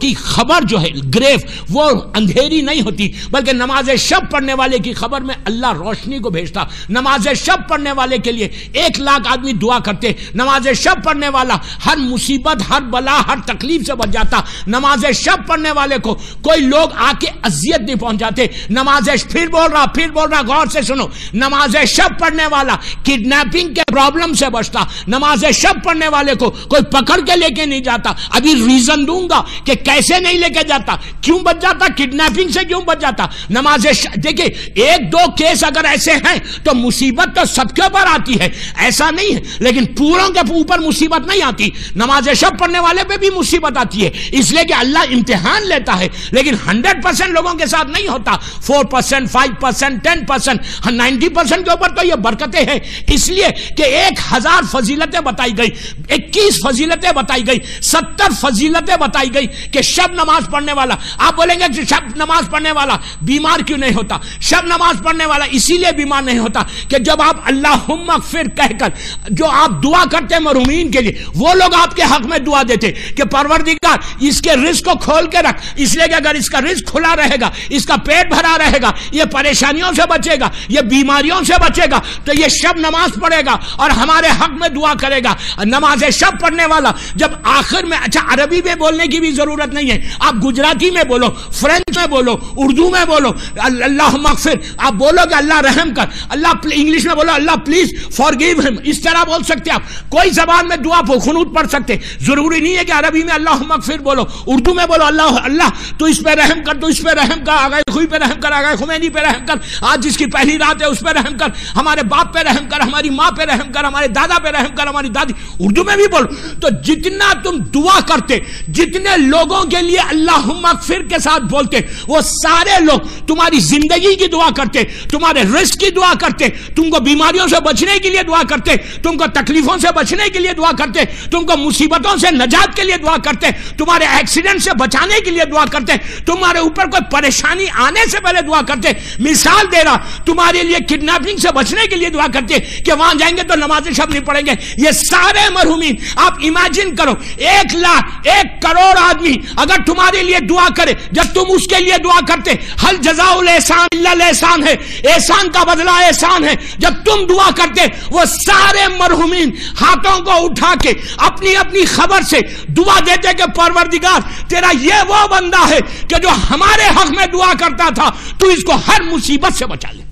A: کی خبر جو ہے، گریف، وہ اندھیری نہیں ہوتی، بلکہ نماز شب پڑھنے والے کی خبر میں اللہ روشنی کو بھیجتا۔ نماز شب پڑھنے والے کے لیے ایک لاکھ آدمی دعا کرتے۔ نماز شب پڑھنے والا ہر مصیبت، ہر بلا، ہر تکلیف سے بچ جاتا۔ نماز شب پڑھنے والے کو کوئی لوگ آ کے اذیت نہیں پہنچاتے۔ نماز پھر بول رہا، پھر بول رہا، غور سے سنو۔ نماز شب پڑھنے والا کڈنیپنگ کے پرابلم سے بچتا۔ نماز شب پڑھنے والے کو کوئی پکڑ کے لے کے نہیں جاتا۔ ابھی ریزن دوں گا کہ کیسے نہیں لے کے جاتا۔ کیوں بچ جاتا؟ کڈنیپنگ سے کیوں بچ جاتا؟ نماز دیکھیں ایک دو کیس اگر ایسے ہیں تو مصیبت تو سب کے اوپر آتی ہے۔ ایسا نہیں ہے، لیکن پوروں کے اوپر مصیبت نہیں آتی۔ نماز شب پڑھنے والے پہ بھی مصیبت آتی ہے۔ اس لیے کہ اللہ امتحان لیتا ہے لیکن ہنڈریڈ پرسینٹ لوگوں کے ساتھ نہیں ہوتا four percent five percent ten percent ninety percent کے اوپر تو یہ برکتیں ہیں۔ اس لیے کہ ایک ہزار فضیلتیں بتائی گئی، اکیس فضیلتیں بتائی گئی، ستر فضیلتیں بتائی گئی کہ شب نماز پڑھنے والا، آپ بولیں گے کہ شب نماز پڑھنے والا بیمار کیوں نہیں ہوتا؟ شب نماز پڑھنے والا اسی لیے بیمار نہیں ہوتا کہ جب آپ اللہ مغفر کہہ کر جو آپ دعا کرتے ہیں مرحومین کے لیے، وہ لوگ آپ کے حق میں دعا دیتے کہ پروردگار اس کے رزق کو کھول کے رکھ اس لیے کہ اگر اس کا رزق کھلا رہے گا، اس کا پیٹ بھرا رہے گا، یہ پریشانیوں سے بچے گا، یہ بیماریوں سے بچے گا، تو یہ شب نماز پڑھے گا اور ہمارے حق میں دعا کرے گا۔ نماز شب پڑھنے والا، جب آخر میں اچھا عربی میں بولنے کی بھی ضرورت نہیں ہے۔ آپ گجراتی میں بولو، فرینچ میں بولو، اردو میں بولو اللہ مغفر آپ بولو کہ اللہ رحم کر، اللہ انگلش میں بولو، اللہ پلیز فار گیو ہم اس طرح بول سکتے آپ۔ کوئی زبان میں دعا خنوت پڑھ سکتے۔ ضروری نہیں ہے کہ عربی میں اللہ مغفر بولو، اردو میں بولو، اللہ اللہ، تو اس پہ رحم کر، تو اس پہ رحم کر آگاہ خوئی پہ رحم کر آگاہ خمینی پہ رحم کر۔ آج جس کی پہلی رات ہے، اس پہ رحم کر، ہمارے باپ پہ رحم کر، ہماری ماں پہ رحم کر، ہمارے دادا پہ رحم کر، ہماری دادی، اردو میں بھی بولو تو جتنا تم دعا کرتے، جتنے لوگوں کے لیے اللہ مغفر کے ساتھ بولتے، وہ سارے لوگ تمہاری زندگی کی دعا کرتے، تمہارے رزق کی دعا کرتے، تم کو بیماریوں سے بچنے کے لیے دعا کرتے، تم کو تکلیفوں سے بچنے کے لیے دعا کرتے، تم کو مصیبتوں سے نجات کے لیے دعا کرتے، تمہارے ایکسیڈنٹ سے بچانے کے لیے لیے دعا کرتے تمہارے اوپر کوئی پریشانی آنے سے پہلے دعا کرتے مثال دے رہا، تمہارے لیے کڈنیپنگ سے بچنے کے لیے دعا کرتے کہ وہاں جائیں گے تو نماز شب نہیں پڑھیں گے۔ یہ سارے مرحومین، آپ امیجن کرو، ایک لاکھ، ایک کروڑ آدمی اگر تمہارے لیے دعا کرے، جب تم اس کے لیے دعا کرتے حل جزا احسان اللہ احسان ہے۔ احسان کا بدلہ احسان ہے۔ جب تم دعا کرتے، وہ سارے مرحومین ہاتھوں کو اٹھا کے اپنی اپنی خبر سے دعا دیتے کہ پروردگار، تیرا یہ وہ بندہ ہے کہ جو ہمارے حق میں دعا کرتا تھا، تو اس کو ہر مصیبت سے بچا لے۔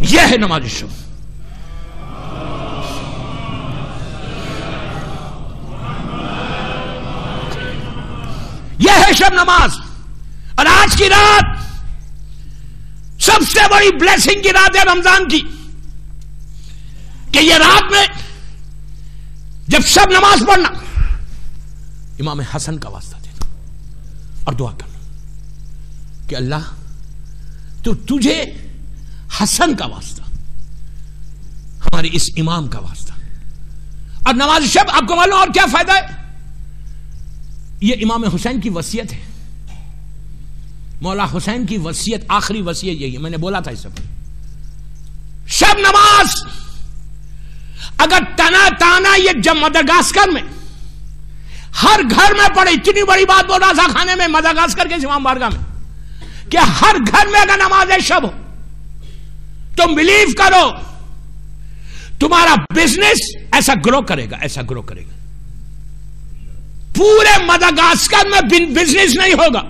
A: یہ ہے نماز شب یہ ہے شب نماز۔ اور آج کی رات سب سے بڑی بلیسنگ کی رات ہے رمضان کی۔ کہ یہ رات میں جب سب نماز پڑھنا، امام حسن کا واسطہ۔ اور دعا کرنا کہ اللہ، تو تجھے حسن کا واسطہ، ہمارے اس امام کا واسطہ۔ اور نماز شب، آپ کو معلوم اور کیا فائدہ ہے؟ یہ امام حسین کی وسیعت ہے۔ مولا حسین کی وسیعت آخری وسیعت یہی ہے۔ میں نے بولا تھا اس سے شب نماز، اگر تنا تانا یہ جب مدرگاسکر میں ہر گھر میں پڑے، اتنی بڑی بات بول رہا تھا کھانے میں مدرگاسکر کے امام بارگاہ میں، کہ ہر گھر میں اگر نماز شب ہو، تم بلیو کرو، تمہارا بزنس ایسا گرو کرے گا، ایسا گرو کرے گا۔ پورے مداگاسکر میں بزنس نہیں ہوگا۔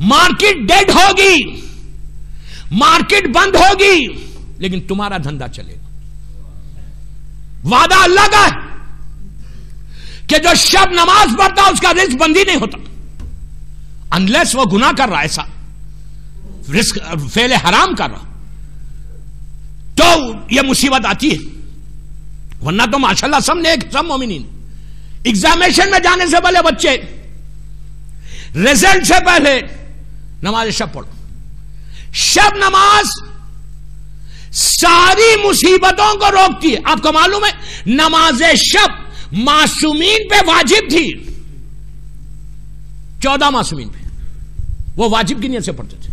A: مارکیٹ ڈیڈ ہوگی۔ مارکیٹ بند ہوگی، لیکن تمہارا دھندا چلے گا۔ وعدہ اللہ کا ہے۔ کہ جو شب نماز پڑھتا اس کا رزق بندی نہیں ہوتا۔ انلیس وہ گناہ کر رہا ایسا۔ رزق فیل حرام کر رہا۔ تو یہ مصیبت آتی ہے۔ ورنہ تو ماشاءاللہ سب نے سب مومنین۔ ایگزامیشن میں جانے سے پہلے بچے۔ رزلٹ سے پہلے نماز شب پڑھو۔ شب نماز ساری مصیبتوں کو روکتی ہے۔ آپ کو معلوم ہے، نماز شب معصومین پہ واجب تھی۔ چودہ معصومین پہ۔ وہ واجب کی نیت سے پڑھتے تھے۔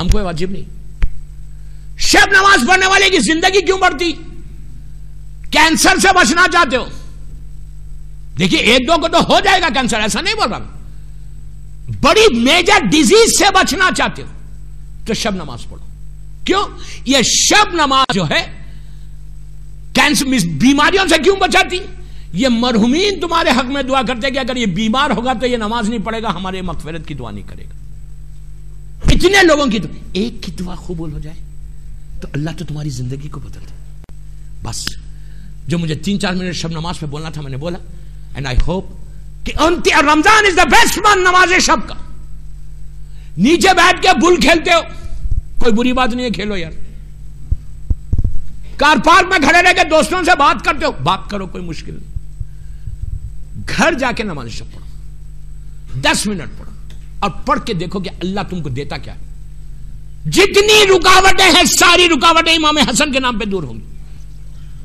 A: ہم کوئی واجب نہیں۔ شب نماز پڑھنے والے کی زندگی کیوں بڑھتی؟ کینسر سے بچنا چاہتے ہو؟ دیکھیے، ایک دو کو تو ہو جائے گا کینسر، ایسا نہیں بول رہا بڑی میجر ڈیزیز سے بچنا چاہتے ہو، تو شب نماز پڑھو۔ کیوں؟ یہ شب نماز جو ہے، کینسر، بیماریوں سے کیوں بچاتی؟ یہ مرحومین تمہارے حق میں دعا کرتے کہ اگر یہ بیمار ہوگا تو یہ نماز نہیں پڑے گا، ہمارے مغفرت کی دعا نہیں کرے گا۔ اتنے لوگوں کی دعا، ایک کی دعا قبول ہو جائے تو اللہ تو تمہاری زندگی کو بدل دے۔ بس، جو مجھے تین چار منٹ شب نماز پہ بولنا تھا میں نے بولا۔ اینڈ آئی ہوپ کہ رمضان از دا بیسٹ من نماز شب کا۔ نیچے بیٹھ کے بل کھیلتے ہو۔ کوئی بری بات نہیں ہے، کھیلو یار۔ کار پارک میں کھڑے رہ کے دوستوں سے بات کرتے ہو۔ بات کرو، کوئی مشکل نہیں۔ گھر جا کے نماز شب پڑھو۔ دس منٹ پڑھو۔ اور پڑھ کے دیکھو کہ اللہ تم کو دیتا کیا جتنی رکاوٹیں ہیں، ساری رکاوٹیں امام حسن کے نام پہ دور ہوں گی۔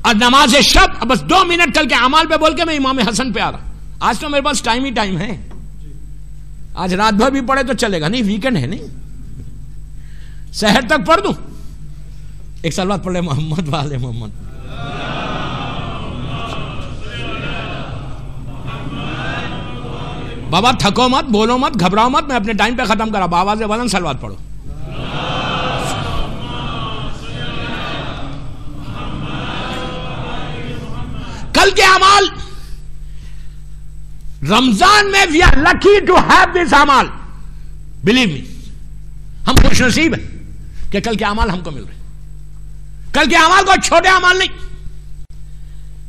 A: اور نماز شب بس دو منٹ کل کے امال پہ بول کے میں امام حسن پہ آ رہا آج تو میرے پاس ٹائم ہی ٹائم ہے۔ آج رات بھر بھی پڑھے تو چلے گا۔ نہیں ویکینڈ ہے نہیں۔ شہر تک پڑھ دوں۔ ایک سال بعد پڑھ محمد والے محمد۔ بابا، تھکو مت، بولو مت، گھبراؤ مت، میں اپنے ٹائم پہ ختم کرا بابا سے ولن سلوات پڑھو۔ کل کے امال رمضان میں we are lucky to have this a small believe me ہم خوش نصیب ہیں کہ کل کے امال ہم کو مل رہے کل کے امال کو چھوٹے امال نہیں۔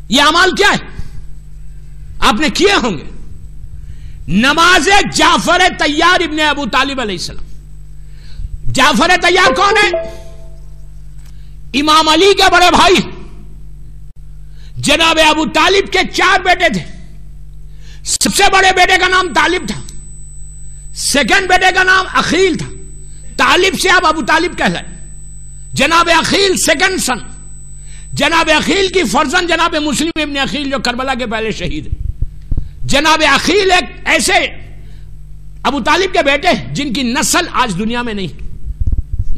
A: یہ امال کیا ہے؟ آپ نے کیے ہوں گے۔ نماز جعفر تیار ابن ابو طالب علیہ السلام. جعفر تیار کون ہے؟ امام علی کے بڑے بھائی جناب ابو طالب کے چار بیٹے تھے. سب سے بڑے بیٹے کا نام طالب تھا. سیکنڈ بیٹے کا نام اخیل تھا. طالب سے آپ ابو طالب کہلائے. جناب اخیل سیکنڈ سن. جناب اخیل کی فرزن جناب مسلم ابن اخیل جو کربلا کے پہلے شہید ہے جناب اخیل ایک ایسے ابو طالب کے بیٹے جن کی نسل آج دنیا میں نہیں۔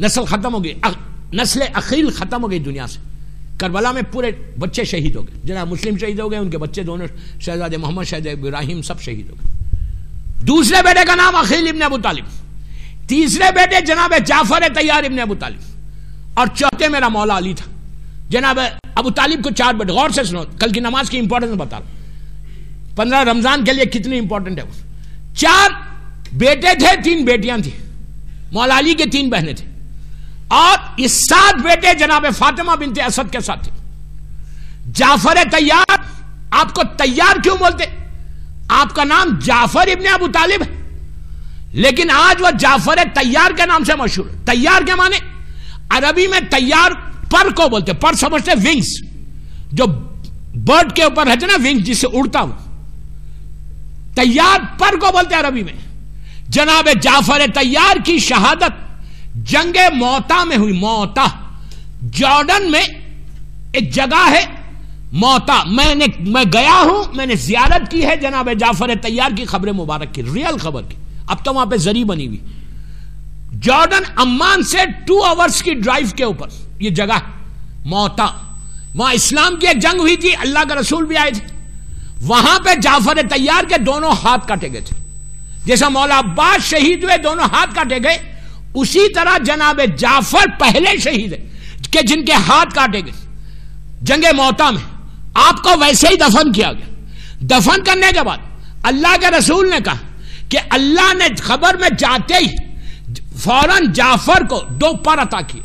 A: نسل ختم ہو گئی۔ نسل اخیل ختم ہو گئی دنیا سے۔ کربلا میں پورے بچے شہید ہو گئے۔ جناب مسلم شہید ہو گئے، ان کے بچے دونوں شہزاد محمد شہزاد ابراہیم سب شہید ہو گئے۔ دوسرے بیٹے کا نام اخیل ابن ابو طالب۔ تیسرے بیٹے جناب جعفر تیار ابن ابو طالب۔ اور چوتھے میرا مولا علی تھا۔ جناب ابو طالب کو چار بیٹے، غور سے سنو، کل کی نماز کی امپورٹنس بتا رہا پندرہ رمضان کے لیے کتنی امپورٹنٹ ہے چار بیٹے تھے، تین بیٹیاں تھیں۔ مولا علی کے تین بہنیں تھے اور یہ سات بیٹے جناب فاطمہ بنت اسد کے ساتھ تھے۔ جعفر تیار آپ کو تیار کیوں بولتے؟ آپ کا نام جعفر ابن ابو طالب ہے۔ لیکن آج وہ جعفر تیار کے نام سے مشہور ہے۔ تیار کے معنی عربی میں تیار پر کو بولتے پر سمجھتے ونگز جو برڈ کے اوپر رہتے نا ونگز جس سے اڑتا ہوں تیار پر کو بولتے عربی میں۔ جناب جعفر تیار کی شہادت جنگ موتا میں ہوئی، موتا۔ جارڈن میں ایک جگہ ہے، موتا۔ میں نے، میں گیا ہوں، میں نے زیارت کی ہے جناب جعفر تیار کی خبر مبارک کی ریئل خبر کی۔ اب تو وہاں پہ زری بنی ہوئی۔ جارڈن امان سے ٹو آورس کی ڈرائیو کے اوپر، یہ جگہ، موتا۔ وہاں اسلام کی ایک جنگ ہوئی تھی، اللہ کا رسول بھی آئے تھے۔ وہاں پہ جعفر تیار کے دونوں ہاتھ کاٹے گئے تھے۔ جیسا مولا عباس شہید ہوئے، دونوں ہاتھ کاٹے گئے۔ اسی طرح جناب جعفر پہلے شہید ہے، کہ جن کے ہاتھ کاٹے گئے۔ جنگ موتا میں آپ کو ویسے ہی دفن کیا گیا۔ دفن کرنے کے بعد اللہ کے رسول نے کہا کہ اللہ نے خبر میں جاتے ہی فوراً جعفر کو دو پر عطا کیے۔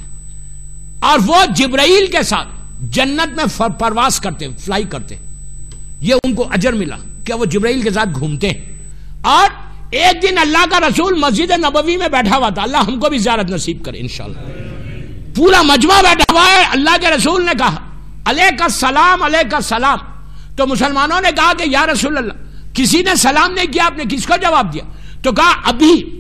A: اور وہ جبرائیل کے ساتھ جنت میں پرواز کرتے فلائی کرتے۔ یہ ان کو اجر ملا کہ وہ جبرائیل کے ساتھ گھومتے ہیں۔ اور ایک دن اللہ کا رسول مسجد نبوی میں بیٹھا ہوا تھا۔ اللہ ہم کو بھی زیارت نصیب کرے انشاءاللہ۔ پورا مجمع بیٹھا ہوا ہے۔ اللہ کے رسول نے کہا علیہ کا سلام علیہ کا سلام تو مسلمانوں نے کہا کہ یا رسول اللہ، کسی نے سلام نہیں کیا، آپ نے کس کو جواب دیا؟ تو کہا، ابھی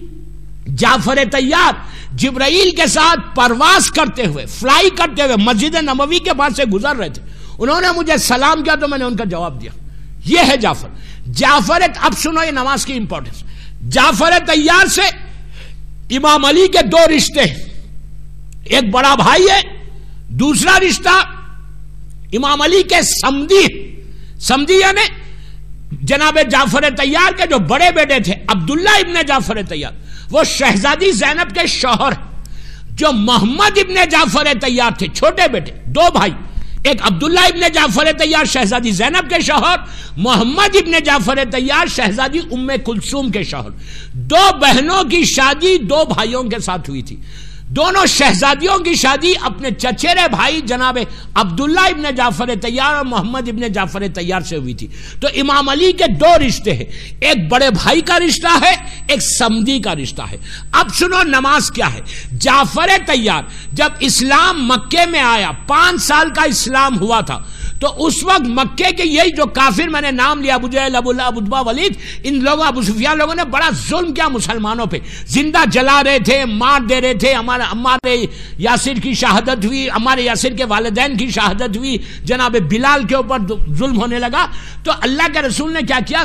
A: جعفر تیار جبرائیل کے ساتھ پرواز کرتے ہوئے فلائی کرتے ہوئے مسجد نبوی کے پاس سے گزر رہے تھے۔ انہوں نے مجھے سلام کیا تو میں نے ان کا جواب دیا۔ یہ ہے جعفر۔ جعفر اب سنو یہ نماز کی امپورٹنس جعفر تیار سے امام علی کے دو رشتے ایک بڑا بھائی ہے، دوسرا رشتہ امام علی کے سمدی سمدی یعنی جناب جعفر تیار کے جو بڑے بیٹے تھے، عبداللہ ابن جعفر تیار۔ وہ شہزادی زینب کے شوہر جو محمد ابن جعفر تیار تھے، چھوٹے بیٹے، دو بھائی۔ ایک عبداللہ ابن جعفر تیار شہزادی زینب کے شوہر، محمد ابن جعفر تیار شہزادی ام کلثوم کے شوہر۔ دو بہنوں کی شادی دو بھائیوں کے ساتھ ہوئی تھی۔ دونوں شہزادیوں کی شادی اپنے چچیرے بھائی جناب عبداللہ ابن جعفر تیار اور محمد ابن جعفر تیار سے ہوئی تھی۔ تو امام علی کے دو رشتے ہیں۔ ایک بڑے بھائی کا رشتہ ہے، ایک سمدی کا رشتہ ہے۔ اب سنو نماز کیا ہے۔ جعفر تیار، جب اسلام مکے میں آیا، پانچ سال کا اسلام ہوا تھا، تو اس وقت مکے کے یہی جو کافر میں نے نام لیا، ابو جہل، ابو اللہ ابو ولید، ان لوگوں، ابو سفیان لوگوں نے بڑا ظلم کیا مسلمانوں پہ۔ زندہ جلا رہے تھے، مار دے رہے تھے، ہمارے ہمارے یاسر کی شہادت ہوئی، ہمارے یاسر کے والدین کی شہادت ہوئی، جناب بلال کے اوپر ظلم ہونے لگا۔ تو اللہ کے رسول نے کیا کیا؟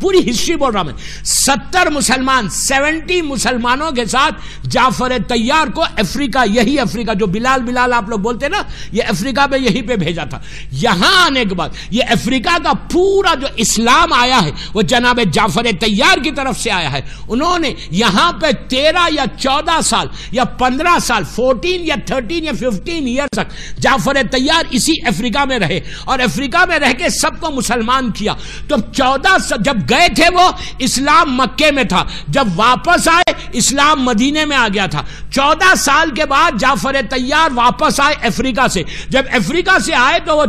A: پوری ہسٹری بول رہا میں۔ ستر مسلمان، سیونٹی مسلمانوں کے ساتھ جعفر تیار کو افریقہ، یہی افریقہ جو بلال بلال آپ لوگ بولتے نا، یہ افریقہ پہ یہی پہ بھیجا تھا۔ یہاں آنے کے بعد یہ افریقہ کا پورا جو اسلام آیا ہے، وہ جناب جعفر تیار کی طرف سے آیا ہے۔ انہوں نے یہاں پہ تیرہ یا چودہ سال یا پندرہ سال فورٹین یا تھرٹین یا ففٹین ایئر تک، جعفر تیار اسی افریقہ میں رہے۔ اور افریقہ میں رہ کے سب کو مسلمان کیا۔ تو چودہ جب گئے تھے وہ، اسلام مکے میں تھا۔ جب واپس آئے، اسلام مدینے میں آ گیا تھا۔ چودہ سال کے بعد جعفر تیار واپس آئے افریقہ سے۔ جب افریقہ سے آئے تو وہ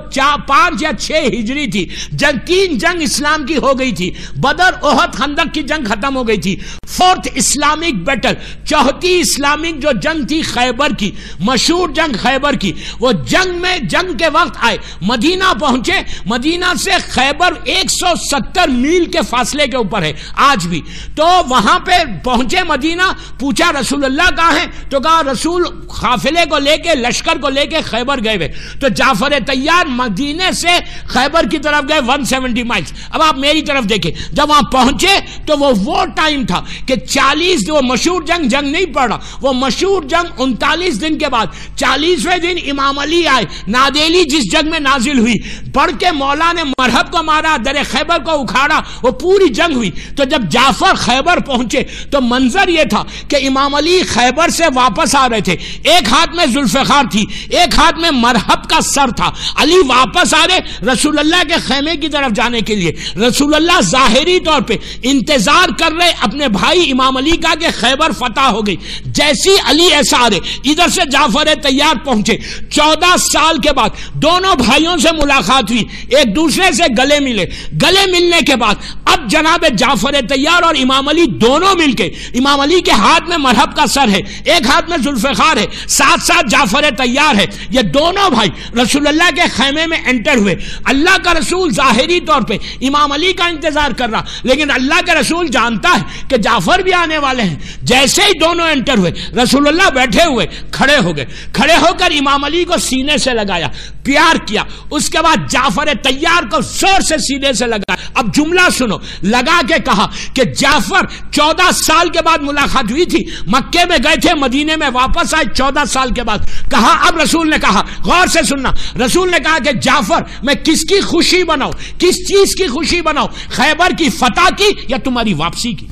A: پانچ یا چھ ہجری تھی۔ جنگ، تین جنگ اسلام کی ہو گئی تھی۔ بدر، احد، خندق کی جنگ ختم ہو گئی تھی۔ فورتھ اسلامک بیٹل چوتھی اسلامک جو جنگ تھی خیبر کی، مشہور جنگ خیبر کی، وہ جنگ میں جنگ کے وقت آئے، مدینہ پہنچے، مدینہ سے خیبر ایک سو ستر میل کے فاصلے کے اوپر ہے، آج بھی۔ تو وہاں پہ پہنچے مدینہ، پوچھا رسول اللہ کہاں ہے تو کہا رسول قافلے کو لے کے، لشکر کو لے کے خیبر گئے ہوئے۔ تو جعفر تیار مدینے سے خیبر کی طرف گئے ون سیونٹی مائلز اب آپ میری طرف دیکھیں، جب وہاں پہنچے تو وہ وہ ٹائم تھا کہ چالیس وہ مشہور جنگ جنگ نہیں پڑا وہ مشہور جنگ انتالیس دن کے بعد، چالیسویں دن امام علی آئے، نادیلی جس جنگ میں نازل ہوئی پڑھ کے مولا نے مرحب کو مارا، در خیبر کو اکھاڑا، وہ پوری جنگ ہوئی۔ تو جب جعفر خیبر پہنچے، تو منظر یہ تھا کہ امام علی خیبر سے واپس آ رہے تھے۔ ایک ہاتھ میں ذوالفقار تھی، ایک ہاتھ میں مرحب کا سر تھا۔ علی واپس آ رہے رسول اللہ کے خیمے کی طرف جانے کے لیے۔ رسول اللہ ظاہری طور پہ انتظار کر رہے اپنے بھائی امام علی کا کہ خیبر فتح ہو گئی۔ جیسی علی ایسا آ ادھر سے جعفر تیار پہنچے۔ چودہ سال کے بعد دونوں بھائیوں سے ملاقات ہوئی۔ ایک دوسرے سے گلے ملے۔ گلے ملنے کے بعد اب جناب جعفر تیار اور امام علی دونوں مل کے۔ امام علی کے ہاتھ میں مرحب کا سر ہے۔ ایک ہاتھ میں ذوالفقار ہے۔ ساتھ ساتھ جعفر تیار ہے۔ یہ دونوں بھائی رسول اللہ کے خیمے میں انٹر ہوئے۔ اللہ کا رسول ظاہری طور پہ امام علی کا انتظار کر رہا۔ لیکن اللہ کا رسول جانتا ہے کہ جعفر بھی آنے والے ہیں۔ جیسے ہی دونوں انٹر ہوئے، رسول اللہ بیٹھے ہوئے، کھڑے ہو گئے۔ کھڑے ہو کر امام علی کو سینے سے لگایا، پیار کیا۔ اس کے بعد جعفر تیار کو زور سے سینے سے لگایا۔ اب جملہ سنو۔ لگا کے کہا کہ جعفر چودہ سال کے بعد ملاقات ہوئی تھی۔ مکے میں گئے تھے، مدینے میں واپس آئے چودہ سال کے بعد۔ کہا، اب رسول نے کہا، غور سے سننا۔ رسول نے کہا کہ جعفر، میں کس کی خوشی بناؤں؟ کس چیز کی خوشی بناؤں؟ خیبر کی فتح کی یا تمہاری واپسی کی؟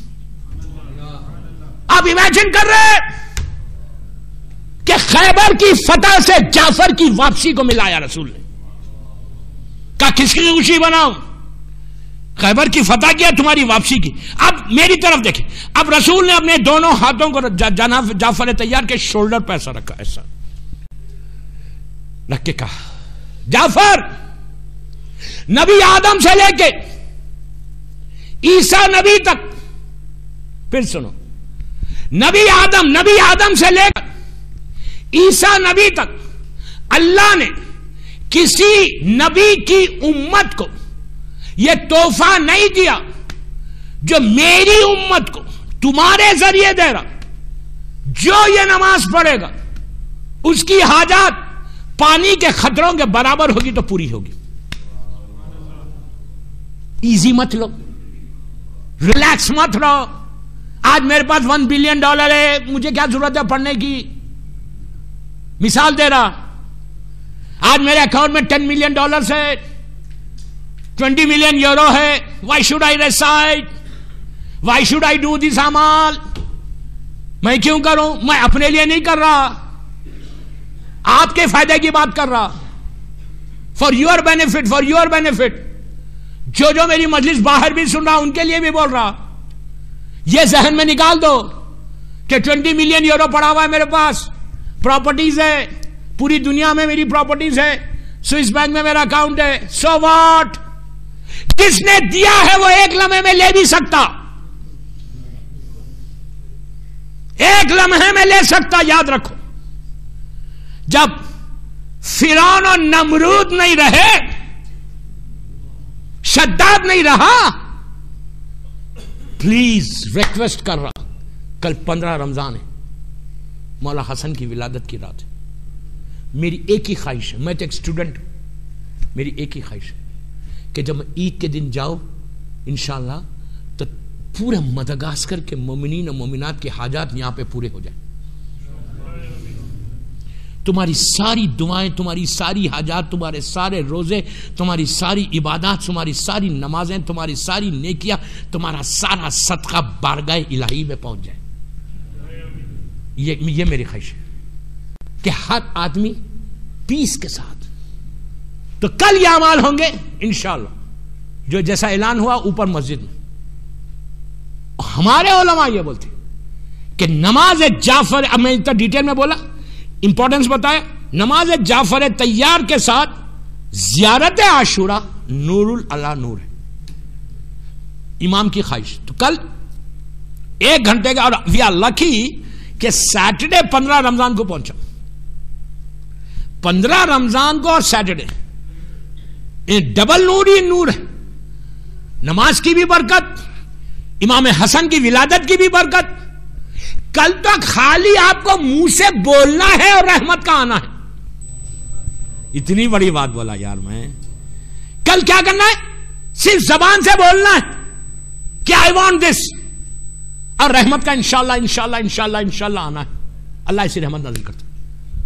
A: آپ امیجن کر رہے کہ خیبر کی فتح سے جعفر کی واپسی کو ملایا رسول نے کہا، کس کی خوشی بناؤں؟ خیبر کی فتح کیا، تمہاری واپسی کی۔ اب میری طرف دیکھیں۔ اب رسول نے اپنے دونوں ہاتھوں کو جناب جعفر تیار کے شولڈر پہ ایسا رکھا، ایسا۔ رکھ کے کہا، جعفر! نبی آدم سے لے کے عیسا نبی تک۔ پھر سنو۔ نبی آدم نبی آدم سے لے کر عیسا نبی تک اللہ نے کسی نبی کی امت کو یہ تحفہ نہیں دیا جو میری امت کو تمہارے ذریعے دے رہا، جو یہ نماز پڑھے گا، اس کی حاجات پانی کے خطروں کے برابر ہوگی تو پوری ہوگی۔ ایزی مت لو ریلیکس مت رہو۔ آج میرے پاس ون بلین ڈالر ہے، مجھے کیا ضرورت ہے پڑھنے کی؟ مثال دے رہا۔ آج میرے اکاؤنٹ میں ٹین ملین ڈالر ہے ٹوینٹی ملین یورو ہے۔ Why should I reside why should I do this امال میں کیوں کروں؟ میں اپنے لیے نہیں کر رہا۔ آپ کے فائدے کی بات کر رہا۔ For your benefit for your benefit جو جو میری مجلس باہر بھی سن رہا، ان کے لیے بھی بول رہا۔ یہ ذہن میں نکال دو کہ ٹوینٹی ملین یورو پڑا ہوا ہے میرے پاس۔ پراپرٹیز ہے۔ پوری دنیا میں میری پراپرٹیز ہے۔ سوئس بینک میں میرا اکاؤنٹ ہے۔ سو واٹ کس نے دیا ہے وہ ایک لمحے میں لے بھی سکتا؟ ایک لمحے میں لے سکتا، یاد رکھو۔ جب فرون اور نمرود نہیں رہے، شداد نہیں رہا پلیز ریکویسٹ کر رہا. کل پندرہ رمضان ہے. مولا حسن کی ولادت کی رات ہے. میری ایک ہی خواہش ہے. میں تو ایک اسٹوڈنٹ ہوں. میری ایک ہی خواہش ہے کہ جب عید کے دن جاؤ انشاءاللہ تو پورے مدگاسکر کے مومنین و مومنات کے حاجات یہاں پہ پورے ہو جائیں. تمہاری ساری دعائیں، تمہاری ساری حاجات، تمہارے سارے روزے، تمہاری ساری عبادات، تمہاری ساری نمازیں، تمہاری ساری نیکیاں، تمہارا سارا صدقہ بارگاہ الہی میں پہنچ جائے۔ یہ میری خواہش ہے کہ ہر آدمی پیس کے ساتھ۔ تو کل یہ امال ہوں گے انشاءاللہ۔ جو جیسا اعلان ہوا اوپر مسجد میں۔ ہمارے علماء یہ بولتے کہ نماز جعفر، اب میں اتنا ڈیٹیل میں بولا۔ امپورٹنس بتایا نماز جعفر تیار کے ساتھ زیارت عاشورہ نور اللہ نور ہے۔ امام کی خواہش۔ تو کل ایک گھنٹے کا اور وی آر لکی کہ سیٹرڈے پندرہ رمضان کو پہنچا۔ پندرہ رمضان کو اور سیٹرڈے۔ ڈبل نور ہی نور ہے۔ نماز کی بھی برکت، امام حسن کی ولادت کی بھی برکت کل تک خالی آپ کو منہ سے بولنا ہے اور رحمت کا آنا ہے۔ اتنی بڑی بات بولا یار میں۔ کل کیا کرنا ہے؟ صرف زبان سے بولنا ہے۔ کہ آئی وانٹ دس اور رحمت کا انشاءاللہ انشاءاللہ انشاءاللہ انشاءاللہ آنا ہے۔ اللہ اسی رحمت نظر کرتا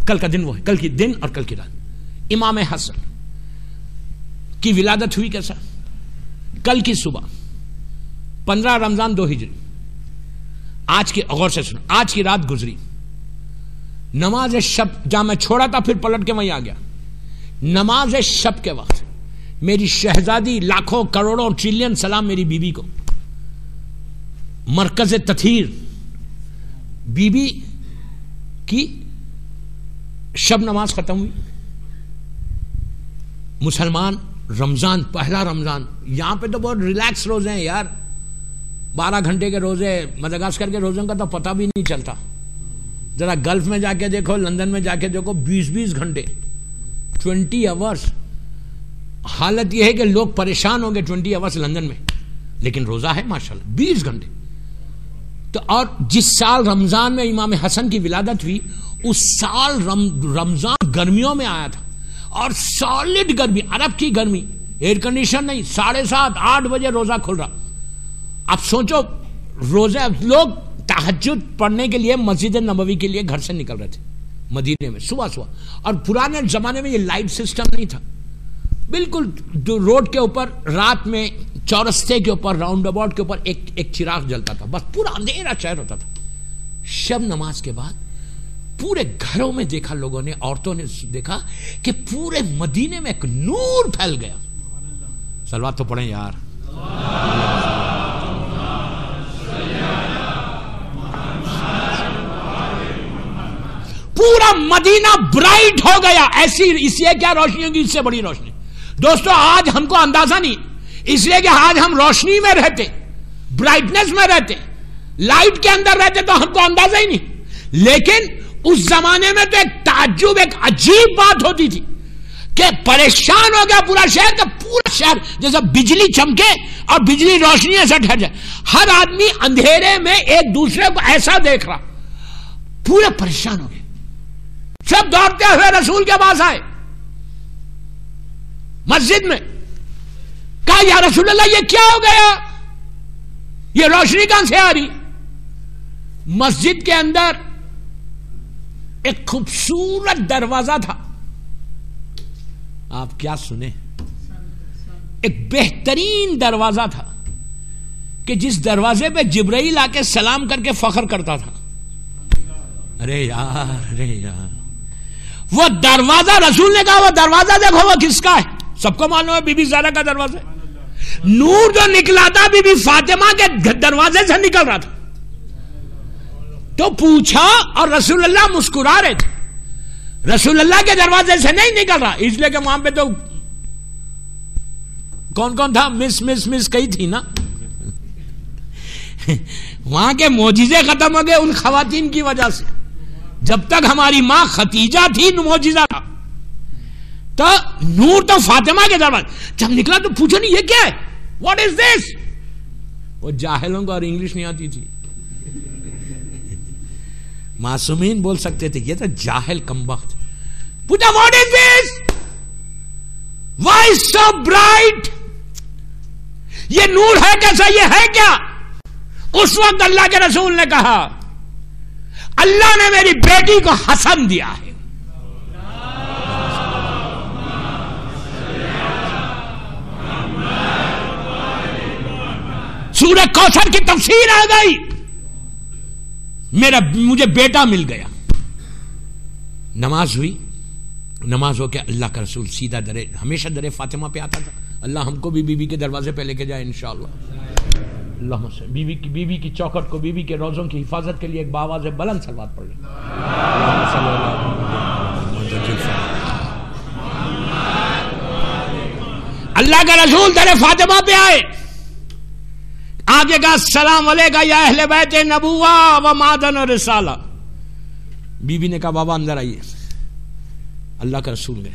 A: کل کا دن وہ ہے۔ کل کی دن اور کل کی رات۔ امام حسن کی ولادت ہوئی کیسا؟ کل کی صبح۔ پندرہ رمضان دو ہجری۔ آج کی غور سے سن آج کی رات گزری۔ نماز شب، جہاں میں چھوڑا تھا، پھر پلٹ کے وہیں آ گیا۔ نماز شب کے وقت، میری شہزادی لاکھوں کروڑوں ٹریلین سلام میری بیوی کو۔ مرکز تتھیر بیوی کی شب نماز ختم ہوئی۔ مسلمان، رمضان، پہلا رمضان۔ یہاں پہ تو بہت ریلیکس روزے ہیں یار۔ بارہ گھنٹے کے روزے مدگاسکر کے روزوں کا تو پتہ بھی نہیں چلتا۔ ذرا گلف میں جا کے دیکھو، لندن میں جا کے دیکھو، بیس بیس گھنٹے، ٹوینٹی آورس حالت یہ ہے کہ لوگ پریشان ہوں گے ٹوینٹی آورس لندن میں۔ لیکن روزہ ہے ماشاء اللہ بیس گھنٹے۔ تو اور جس سال رمضان میں امام حسن کی ولادت ہوئی، اس سال رمضان گرمیوں میں آیا تھا۔ اور سالڈ گرمی، عرب کی گرمی ایئر کنڈیشن نہیں، ساڑھے سات، آٹھ بجے روزہ کھل رہا۔ اب سوچو روزے لوگ تحجد پڑھنے کے لیے مسجد نبوی کے لیے گھر سے نکل رہے تھے، مدینے میں، صبح صبح۔ اور پرانے زمانے میں یہ لائٹ سسٹم نہیں تھا۔ بالکل روڈ کے اوپر، رات میں چورستے کے اوپر، راؤنڈ اباؤٹ کے اوپر ایک ایک چراغ جلتا تھا۔ بس پورا اندھیرا شہر ہوتا تھا۔ شب نماز کے بعد پورے گھروں میں دیکھا، لوگوں نے، عورتوں نے دیکھا کہ پورے مدینے میں ایک نور پھیل گیا۔ سلوات تو پڑھیں یار۔ پورا مدینہ برائٹ ہو گیا۔ ایسی اس لیے کیا روشنی ہوگی؟ اس سے بڑی روشنی۔ دوستو، آج ہم کو اندازہ نہیں۔ اس لیے کہ آج ہم روشنی میں رہتے برائٹنس میں رہتے لائٹ کے اندر رہتے تو ہم کو اندازہ ہی نہیں۔ لیکن اس زمانے میں تو ایک تعجب، ایک عجیب بات ہوتی تھی کہ پریشان ہو گیا پورا شہر، کہ پورا شہر جیسا بجلی چمکے اور بجلی روشنی ایسا ٹھہر جائے۔ ہر آدمی اندھیرے میں ایک دوسرے کو ایسا دیکھ رہا۔ پورے پریشان ہو گئے سب دوڑتے ہوئے رسول کے پاس آئے۔ مسجد میں۔ کہا، یا رسول اللہ، یہ کیا ہو گیا؟ یہ روشنی کہاں سے آ رہی؟ مسجد کے اندر ایک خوبصورت دروازہ تھا۔ آپ کیا سنیں؟ ایک بہترین دروازہ تھا کہ جس دروازے پہ جبرائیل آ کے سلام کر کے فخر کرتا تھا۔ ارے یار ارے یار۔ وہ دروازہ، رسول نے کہا وہ دروازہ دیکھو، وہ کس کا ہے؟ سب کو معلوم ہے بی بی زارا کا دروازہ نور جو نکلا تھا بی بی فاطمہ کے دروازے سے نکل رہا تھا۔ تو پوچھا اور رسول اللہ مسکرا رہے تھے۔ رسول اللہ کے دروازے سے نہیں نکل رہا۔ اس لیے کہ وہاں پہ تو کون کون تھا؟ مس مس مس، کئی تھی نا۔ وہاں کے موجزے ختم ہو گئے ان خواتین کی وجہ سے۔ جب تک ہماری ماں ختیجہ تھی موجزہ تھا۔ تو نور تو فاطمہ کے دروازے جب نکلا تو پوچھو نہیں، یہ کیا ہے؟ واٹ از دس وہ جاہلوں کو اور انگلش نہیں آتی تھی۔ معصومین بول سکتے تھے، یہ تو جاہل کم وقت۔ پوچھا what is this why so bright یہ نور ہے کیسا؟ یہ ہے کیا؟ اس وقت اللہ کے رسول نے کہا اللہ نے میری بیٹی کو حسن دیا ہے۔ سورہ کوثر کی تفسیر آ گئی۔ میرا مجھے بیٹا مل گیا۔ نماز ہوئی۔ نماز ہو کے اللہ کا رسول سیدھا درے، ہمیشہ درے فاطمہ پہ آتا تھا۔ اللہ ہم کو بھی بی بی کے دروازے پہ لے کے جائے انشاءاللہ۔ اللہ بی بی کی بی بی کی چوکٹ کو بی بی کے روزوں کی حفاظت کے لیے ایک باواز بلند سلوات پڑھ لیں۔ اللہ کا رسول در فاطمہ پہ آئے۔ آگے کا سلام علیکہ یا اہل بیت نبوہ و مادن و رسالہ۔ بی بی نے کہا، بابا اندر آئیے۔ اللہ کا رسول گئے۔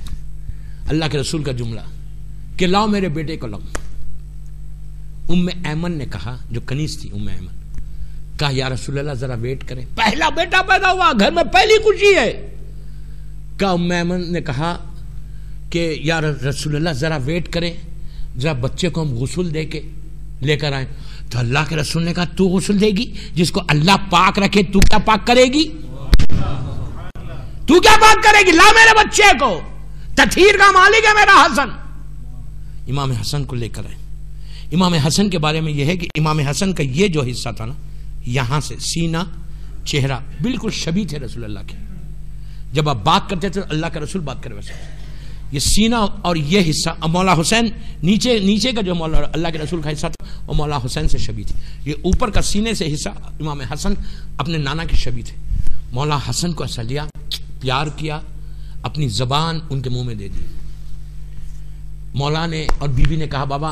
A: اللہ کے رسول کا جملہ، کہ لاؤ میرے بیٹے کو لاؤ۔ ام ایمن نے کہا، جو کنیز تھی، ام ایمن، کہا، یا رسول اللہ، ذرا ویٹ کریں۔ پہلا بیٹا پیدا ہوا، گھر میں پہلی خوشی ہے۔ کہا، ام ایمن نے کہا کہ، یا رسول اللہ، ذرا ویٹ کریں، ذرا بچے کو ہم غسل دے کے لے کر آئیں۔ تو اللہ کے رسول نے کہا، تو غسل دے گی، جس کو اللہ پاک رکھے، تو کیا پاک کرے گی؟ تو کیا پاک کرے گی؟ لا میرے بچے کو۔ تطہیر کا مالک ہے میرا حسن۔ امام حسن کو لے کر آئے امام حسن کے بارے میں یہ ہے کہ امام حسن کا یہ جو حصہ تھا نا، یہاں سے سینہ، چہرہ بالکل شبی تھے رسول اللہ کے۔ جب آپ بات کرتے تھے اللہ کا رسول بات کرے یہ سینہ اور یہ حصہ مولا حسین نیچے نیچے کا جو مولا، اللہ کے رسول کا حصہ تھا، وہ مولا حسین سے شبی تھے یہ اوپر کا سینے سے حصہ امام حسن اپنے نانا کے شبی تھے۔ مولا حسن کو ایسا لیا، پیار کیا، اپنی زبان ان کے منہ میں دے دی۔ مولا نے اور بیوی نے کہا، بابا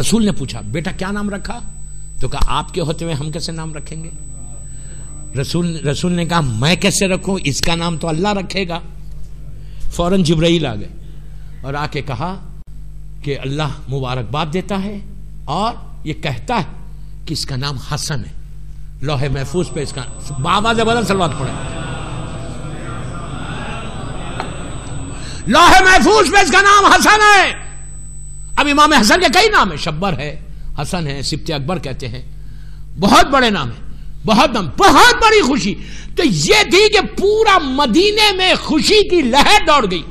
A: رسول نے پوچھا، بیٹا کیا نام رکھا؟ تو کہا، آپ کے ہوتے ہوئے ہم کیسے نام رکھیں گے؟ رسول رسول نے کہا، میں کیسے رکھوں؟ اس کا نام تو اللہ رکھے گا۔ فوراً جبرائیل آ گئے اور آ کے کہا کہ اللہ مبارکباد دیتا ہے اور یہ کہتا ہے کہ اس کا نام حسن ہے۔ لوہے محفوظ پہ اس کا بابا سے بدل سلوات پڑے لوہے محفوظ پہ اس کا نام حسن ہے۔ اب امام حسن کے کئی نام ہیں، شبر ہے، حسن ہے، سبت اکبر کہتے ہیں۔ بہت بڑے نام ہیں، بہت نام، بہت بڑی خوشی۔ تو یہ تھی کہ پورا مدینے میں خوشی کی لہر دوڑ گئی۔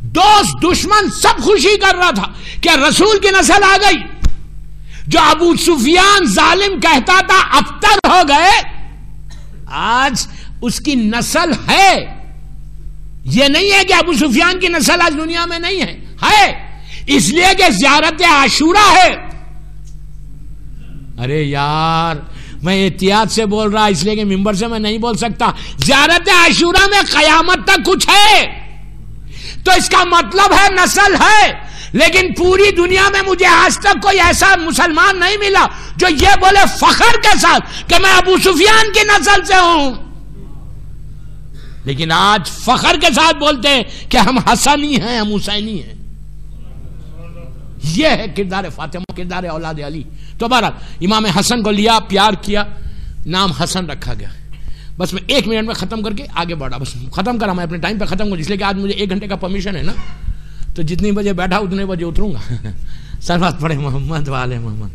A: دوست، دشمن سب خوشی کر رہا تھا کہ رسول کی نسل آ گئی۔ جو ابو سفیان ظالم کہتا تھا ابتر ہو گئے۔ آج اس کی نسل ہے۔ یہ نہیں ہے کہ ابو سفیان کی نسل آج دنیا میں نہیں ہے ہے۔ اس لیے کہ زیارت عاشورہ ہے۔ ارے یار، میں احتیاط سے بول رہا، اس لیے کہ ممبر سے میں نہیں بول سکتا۔ زیارت عاشورہ میں قیامت تک کچھ ہے۔ تو اس کا مطلب ہے، نسل ہے۔ لیکن پوری دنیا میں مجھے آج تک کوئی ایسا مسلمان نہیں ملا جو یہ بولے فخر کے ساتھ کہ میں ابو سفیان کی نسل سے ہوں۔ لیکن آج فخر کے ساتھ بولتے ہیں کہ ہم حسنی ہیں، ہم حسینی ہیں۔ یہ ہے کردار فاطمہ، کردار اولاد علی۔ تو بہرحال، امام حسن کو لیا، پیار کیا، نام حسن رکھا گیا۔ بس میں ایک منٹ میں ختم کر کے آگے بڑھا۔ بس ختم کرا میں اپنے ٹائم پہ ختم کروں اس لیے کہ آج مجھے ایک گھنٹے کا پرمیشن ہے نا۔ تو جتنی بجے بیٹھا، اتنے بجے اتروں گا۔ سرفات پڑھے محمد والے محمد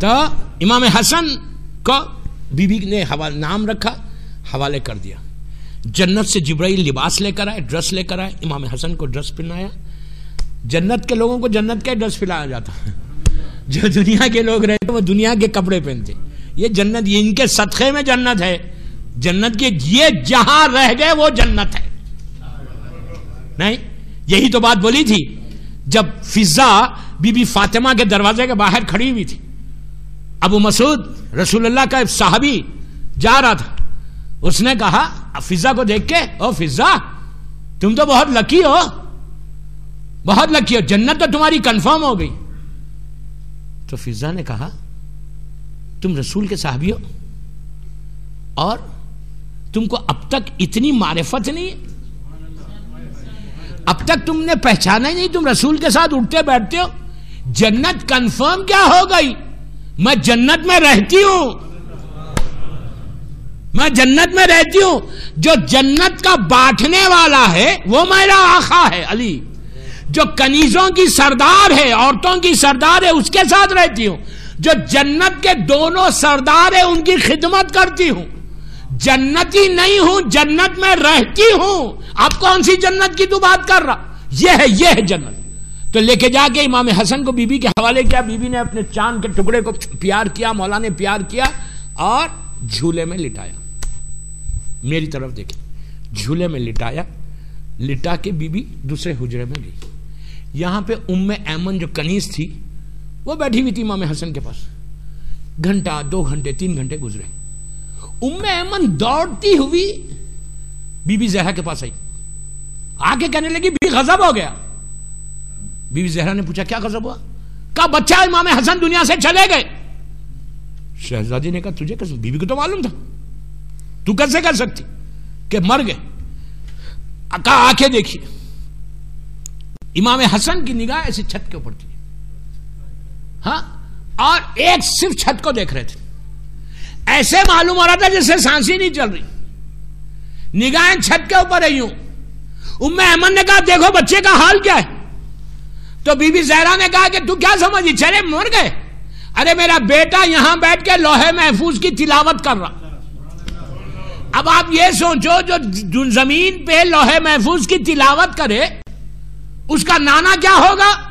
A: تو امام حسن کو بی بی نے نام رکھا، حوالے کر دیا۔ جنت سے جبرائیل لباس لے کر آئے، ڈریس لے کر آئے، امام حسن کو ڈریس پہنایا۔ جنت کے لوگوں کو جنت کا ڈریس پلایا جاتا۔ جو دنیا کے لوگ رہتے وہ دنیا کے کپڑے پہنتے۔ یہ جنت، یہ ان کے صدقے میں جنت ہے۔ جنت کے یہ جہاں رہ گئے وہ جنت ہے۔ نہیں، یہی تو بات بولی تھی۔ جب فضا بی بی فاطمہ کے دروازے کے باہر کھڑی ہوئی تھی۔ ابو مسعود رسول اللہ کا صحابی جا رہا تھا۔ اس نے کہا فضا کو دیکھ کے، او فضا، تم تو بہت لکی ہو، بہت لکی ہو، جنت تو تمہاری کنفرم ہو گئی. تو فضا نے کہا، تم رسول کے صحابی ہو اور تم کو اب تک اتنی معرفت نہیں اب تک تم نے پہچانا ہی نہیں تم رسول کے ساتھ اٹھتے بیٹھتے ہو؟ جنت کنفرم کیا ہو گئی؟ میں جنت میں رہتی ہوں۔ میں جنت میں رہتی ہوں، جو جنت کا بانٹنے والا ہے، وہ میرا آخا ہے، علی۔ جو کنیزوں کی سردار ہے، عورتوں کی سردار ہے، اس کے ساتھ رہتی ہوں۔ جو جنت کے دونوں سردار ہے ان کی خدمت کرتی ہوں۔ جنتی نہیں ہوں، جنت میں رہتی ہوں۔ اب کون سی جنت کی تو بات کر رہا؟ یہ ہے یہ ہے جنت۔ تو لے کے جا کے امام حسن کو بی بی کے حوالے کیا بی بی نے اپنے چاند کے ٹکڑے کو پیار کیا مولا نے پیار کیا اور جھولے میں لٹایا۔ میری طرف دیکھیں۔ جھولے میں لٹایا، لٹا کے بی بی دوسرے حجرے میں گئی۔ یہاں پہ ام ایمن جو کنیز تھی، وہ بیٹھی ہوئی تھی امام حسن کے پاس۔ گھنٹہ، دو گھنٹے، تین گھنٹے گزرے۔ ام ایمن دوڑتی ہوئی بی بی زہرا کے پاس آئی۔ آگے کہنے لگی بھی غضب ہو گیا۔ بی بی زہرا نے پوچھا، کیا غضب ہوا؟ کہا، بچہ امام حسن دنیا سے چلے گئے۔ شہزادی نے کہا، تجھے کیسے؟ بی بی کو تو معلوم تھا۔ تو کیسے کر سکتی کہ مر گئے۔ کہا آنکھیں دیکھیے۔ امام حسن کی نگاہ ایسے چھت کے اوپر تھی۔ ہاں؟ اور ایک صرف چھت کو دیکھ رہے تھے۔ ایسے معلوم ہو رہا تھا جیسے سانسی نہیں چل رہی۔ نگاہیں چھت کے اوپر رہی ہوں۔ ام احمد نے کہا، دیکھو بچے کا حال کیا ہے۔ تو بی بی زہرا نے کہا کہ تو کیا سمجھی؟ چلے مر گئے۔ ارے، میرا بیٹا یہاں بیٹھ کے لوہے محفوظ کی تلاوت کر رہا۔ اب آپ یہ سوچو جو زمین پہ لوہے محفوظ کی تلاوت کرے، اس کا نانا کیا ہوگا؟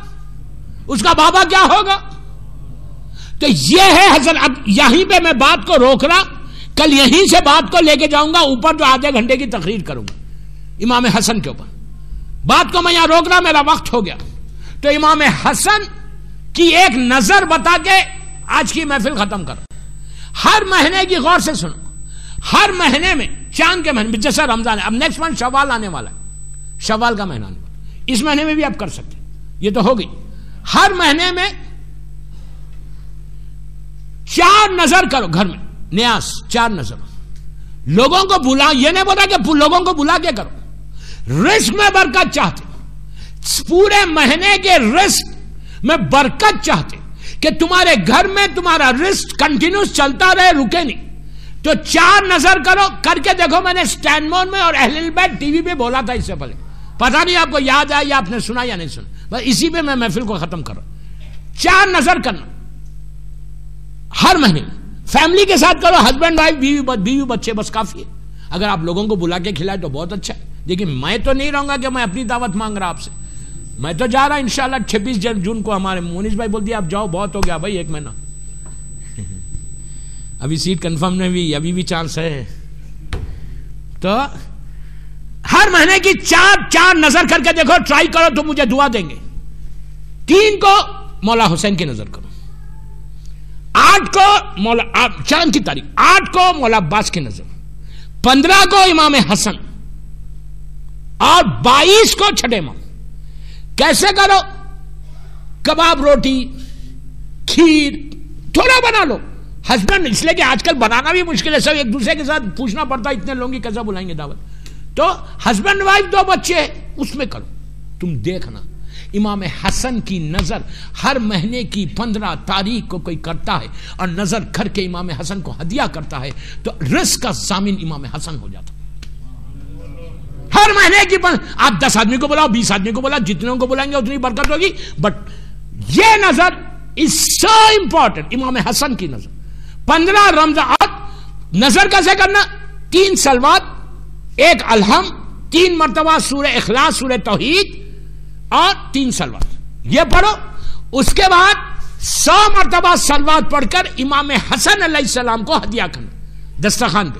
A: اس کا بابا کیا ہوگا؟ تو یہ ہے حضرت، اب یہیں پہ میں بات کو روک رہا کل یہیں سے بات کو لے کے جاؤں گا، اوپر جو آدھے گھنٹے کی تقریر کروں گا، امام حسن کے اوپر۔ بات کو میں یہاں روک رہا میرا وقت ہو گیا۔ تو امام حسن کی ایک نظر بتا کے آج کی محفل ختم کرو۔ ہر مہینے کی غور سے سنو۔ ہر مہینے میں چاند کے مہینے میں، جیسا رمضان ہے، اب نیکسٹ منتھ شوال آنے والا ہے۔ شوال کا مہینہ آنے والا اس مہینے میں بھی آپ کر سکتے یہ تو ہو گئی ہر مہینے میں چار نظر کرو گھر میں۔ نیاس چار نظر۔ لوگوں کو بلا، یہ نہیں بولا کہ لوگوں کو بلا کے کرو۔ رسک میں برکت چاہتے پورے مہینے کے رسک میں برکت چاہتے کہ تمہارے گھر میں تمہارا رسک کنٹینیوس چلتا رہے، رکے نہیں۔ تو چار نظر کرو، کر کے دیکھو میں نے سٹینڈ مون میں اور اہل بیٹ ٹی وی پہ بولا تھا اس سے پہلے۔ پتا نہیں آپ کو یاد آیا یا آپ نے سنا یا نہیں سنا۔ بس اسی پہ میں محفل کو ختم کرو چار نظر کرنا۔ ہر مہینے۔ فیملی کے ساتھ کرو ہسبینڈ وائف بیوی بیوی، بچے، بس کافی ہے۔ اگر آپ لوگوں کو بلا کے کھلائے تو بہت اچھا ہے۔ لیکن میں تو نہیں رہوں گا کہ میں اپنی دعوت مانگ رہا آپ سے۔ میں تو جا رہا انشاءاللہ چھبیس جون کو ہمارے مونیش بھائی بول دیا آپ جاؤ، بہت ہو گیا بھائی، ایک مہینہ۔ ابھی سیٹ کنفرم نہیں ہوئی، ابھی بھی چانس ہے۔ تو ہر مہینے کی چار چار نظر کر کے دیکھو ٹرائی کرو تو مجھے دعا دیں گے۔ تین کو مولا حسین کی نظر کرو۔ آٹھ کو مولا چاند کی تاریخ۔ آٹھ کو مولا عباس کی نظر۔ پندرہ کو امام حسن۔ اور بائیس کو چھٹے ماں کیسے کرو؟ کباب روٹی، کھیر، تھوڑا بنا لو۔ ہسبینڈ اس لیے کہ آج کل بنانا بھی مشکل ہے، سب ایک دوسرے کے ساتھ پوچھنا پڑتا ہے، اتنے لوگوں کی کیسا بلائیں گے دعوت۔ تو ہسبینڈ وائف دو بچے اس میں کرو۔ تم دیکھنا، امام حسن کی نظر ہر مہینے کی پندرہ تاریخ کو کوئی کرتا ہے اور نظر کر کے امام حسن کو ہدیہ کرتا ہے، تو رزق کا ضامن امام حسن ہو جاتا۔ ہر مہینے کی آپ دس آدمی کو بلاؤ، بیس آدمی کو بلاؤ جتنے کو بلائیں گے اتنی برکت ہوگی۔ بٹ یہ نظر از سو امپورٹنٹ امام حسن کی نظر۔ پندرہ رمضان نظر کیسے کرنا، تین سلوات، ایک الحم، تین مرتبہ سورہ اخلاص، سورہ توحید، اور تین سلوات۔ یہ پڑھو، اس کے بعد سو مرتبہ سلوات پڑھ کر امام حسن علیہ السلام کو ہدیہ کرنا۔ دستخان پہ۔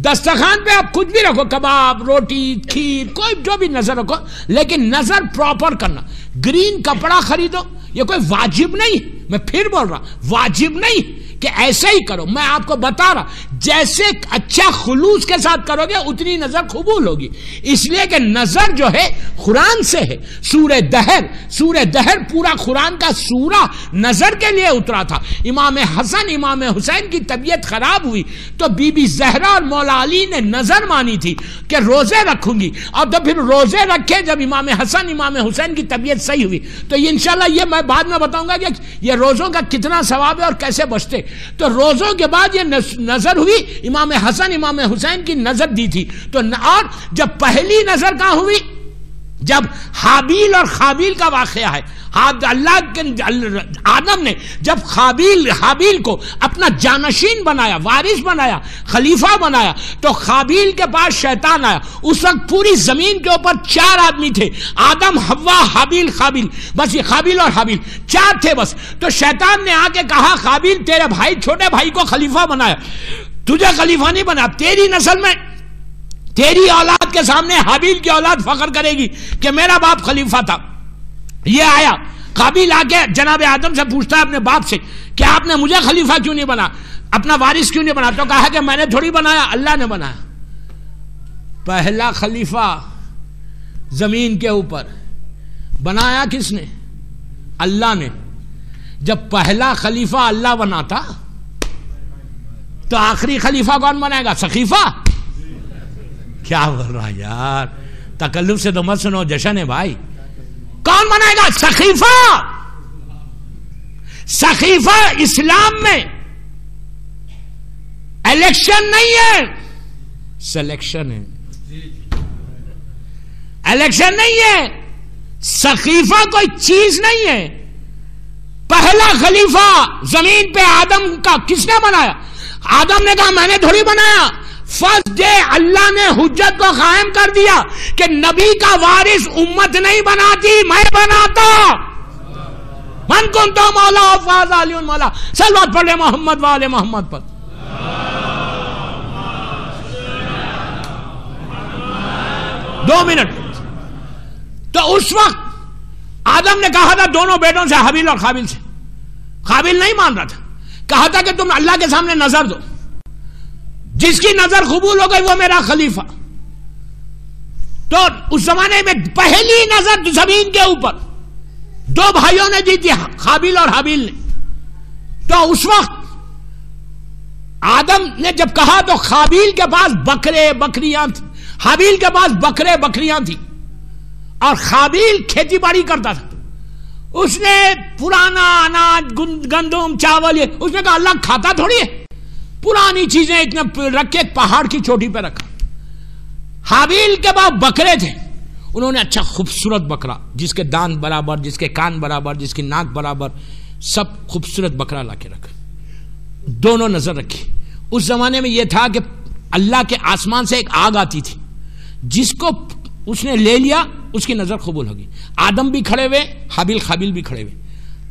A: دستخان پہ آپ کچھ بھی رکھو، کباب، روٹی، کھیر، کوئی جو بھی نظر رکھو، لیکن نظر پراپر کرنا۔ گرین کپڑا خریدو، یہ کوئی واجب نہیں، میں پھر بول رہا واجب نہیں۔ کہ ایسے ہی کرو۔ میں آپ کو بتا رہا جیسے اچھا خلوص کے ساتھ کرو گے، اتنی نظر قبول ہوگی۔ اس لیے کہ نظر جو ہے، قرآن سے ہے۔ سورہ دہر سورہ دہر پورا قرآن کا سورہ نظر کے لیے اترا تھا۔ امام حسن، امام حسین کی طبیعت خراب ہوئی۔ تو بی بی زہرا اور مولا علی نے نظر مانی تھی کہ روزے رکھوں گی۔ اور تو پھر روزے رکھے جب امام حسن، امام حسین کی طبیعت صحیح ہوئی۔ تو انشاءاللہ یہ میں بعد میں بتاؤں گا کہ یہ روزوں کا کتنا ثواب ہے اور کیسے بچتے۔ تو روزوں کے بعد یہ نظر ہوئی، امام حسن، امام حسین کی نظر دی تھی۔ تو اور جب پہلی نظر کہاں ہوئی؟ جب حابیل اور خابیل کا واقعہ ہے اللہ کے آدم نے جب خابیل حابیل کو اپنا جانشین بنایا، وارث بنایا، خلیفہ بنایا، تو خابیل کے پاس شیطان آیا۔ اس وقت پوری زمین کے اوپر چار آدمی تھے، آدم ہوا حابیل، خابیل۔ بس یہ خابیل اور حابیل، چار تھے بس۔ تو شیطان نے آ کے کہا، خابیل، تیرے بھائی، چھوٹے بھائی کو خلیفہ بنایا۔ تجھے خلیفہ نہیں بنا، تیری نسل میں تیری اولاد کے سامنے حابیل کی اولاد فخر کرے گی کہ میرا باپ خلیفہ تھا۔ یہ آیا۔ قابل آ کے جناب آدم سے پوچھتا ہے اپنے باپ سے کہ آپ نے مجھے خلیفہ کیوں نہیں بنا؟ اپنا وارث کیوں نہیں بنا؟ تو کہا کہ میں نے تھوڑی بنایا، اللہ نے بنایا۔ پہلا خلیفہ زمین کے اوپر۔ بنایا کس نے؟ اللہ نے۔ جب پہلا خلیفہ اللہ بناتا، تو آخری خلیفہ کون بنائے گا؟ سخیفہ۔ کیا بول رہا یار؟ تکلف سے تو مت سنو، جشن ہے بھائی۔ کون بنائے گا؟ سخیفہ۔ سخیفہ اسلام میں۔ الیکشن نہیں ہے۔ سلیکشن ہے۔ الیکشن نہیں ہے۔ سخیفہ کوئی چیز نہیں ہے۔ پہلا خلیفہ زمین پہ آدم کا کس نے بنایا؟ آدم نے کہا، میں نے تھوڑی بنایا۔ فرسٹ ڈے اللہ نے حجت کو قائم کر دیا کہ نبی کا وارث امت نہیں بناتی، میں بناتا۔ من کن تو مولا فاض علی مولا سلوات پڑھ لے محمد والے محمد پر۔ دو منٹ۔ تو اس وقت آدم نے کہا تھا دونوں بیٹوں سے، حبیل اور قابل سے۔ قابل نہیں مان رہا تھا۔ کہا تھا کہ تم اللہ کے سامنے نظر دو۔ جس کی نظر قبول ہو گئی وہ میرا خلیفہ۔ تو اس زمانے میں پہلی نظر زمین کے اوپر۔ دو بھائیوں نے جیتی خابیل اور حابیل نے۔ تو اس وقت آدم نے جب کہا تو خابیل کے پاس بکرے بکریاں تھیں۔ حابیل کے پاس بکرے بکریاں تھیں۔ اور خابیل کھیتی باڑی کرتا تھا۔ اس نے پرانا اناج، گندم، چاول اس نے کہا اللہ کھاتا تھوڑی ہے۔ پرانی چیزیں اتنے رکھے، پہاڑ کی چوٹی پہ رکھا۔ حابیل کے بعد بکرے تھے۔ انہوں نے اچھا خوبصورت بکرا، جس کے دان برابر، جس کے کان برابر، جس کی ناک برابر، سب خوبصورت بکرا لا کے رکھا۔ دونوں نظر رکھی۔ اس زمانے میں یہ تھا کہ اللہ کے آسمان سے ایک آگ آتی تھی۔ جس کو اس نے لے لیا، اس کی نظر قبول ہوگی۔ آدم بھی کھڑے ہوئے، حابیل خابیل بھی کھڑے ہوئے۔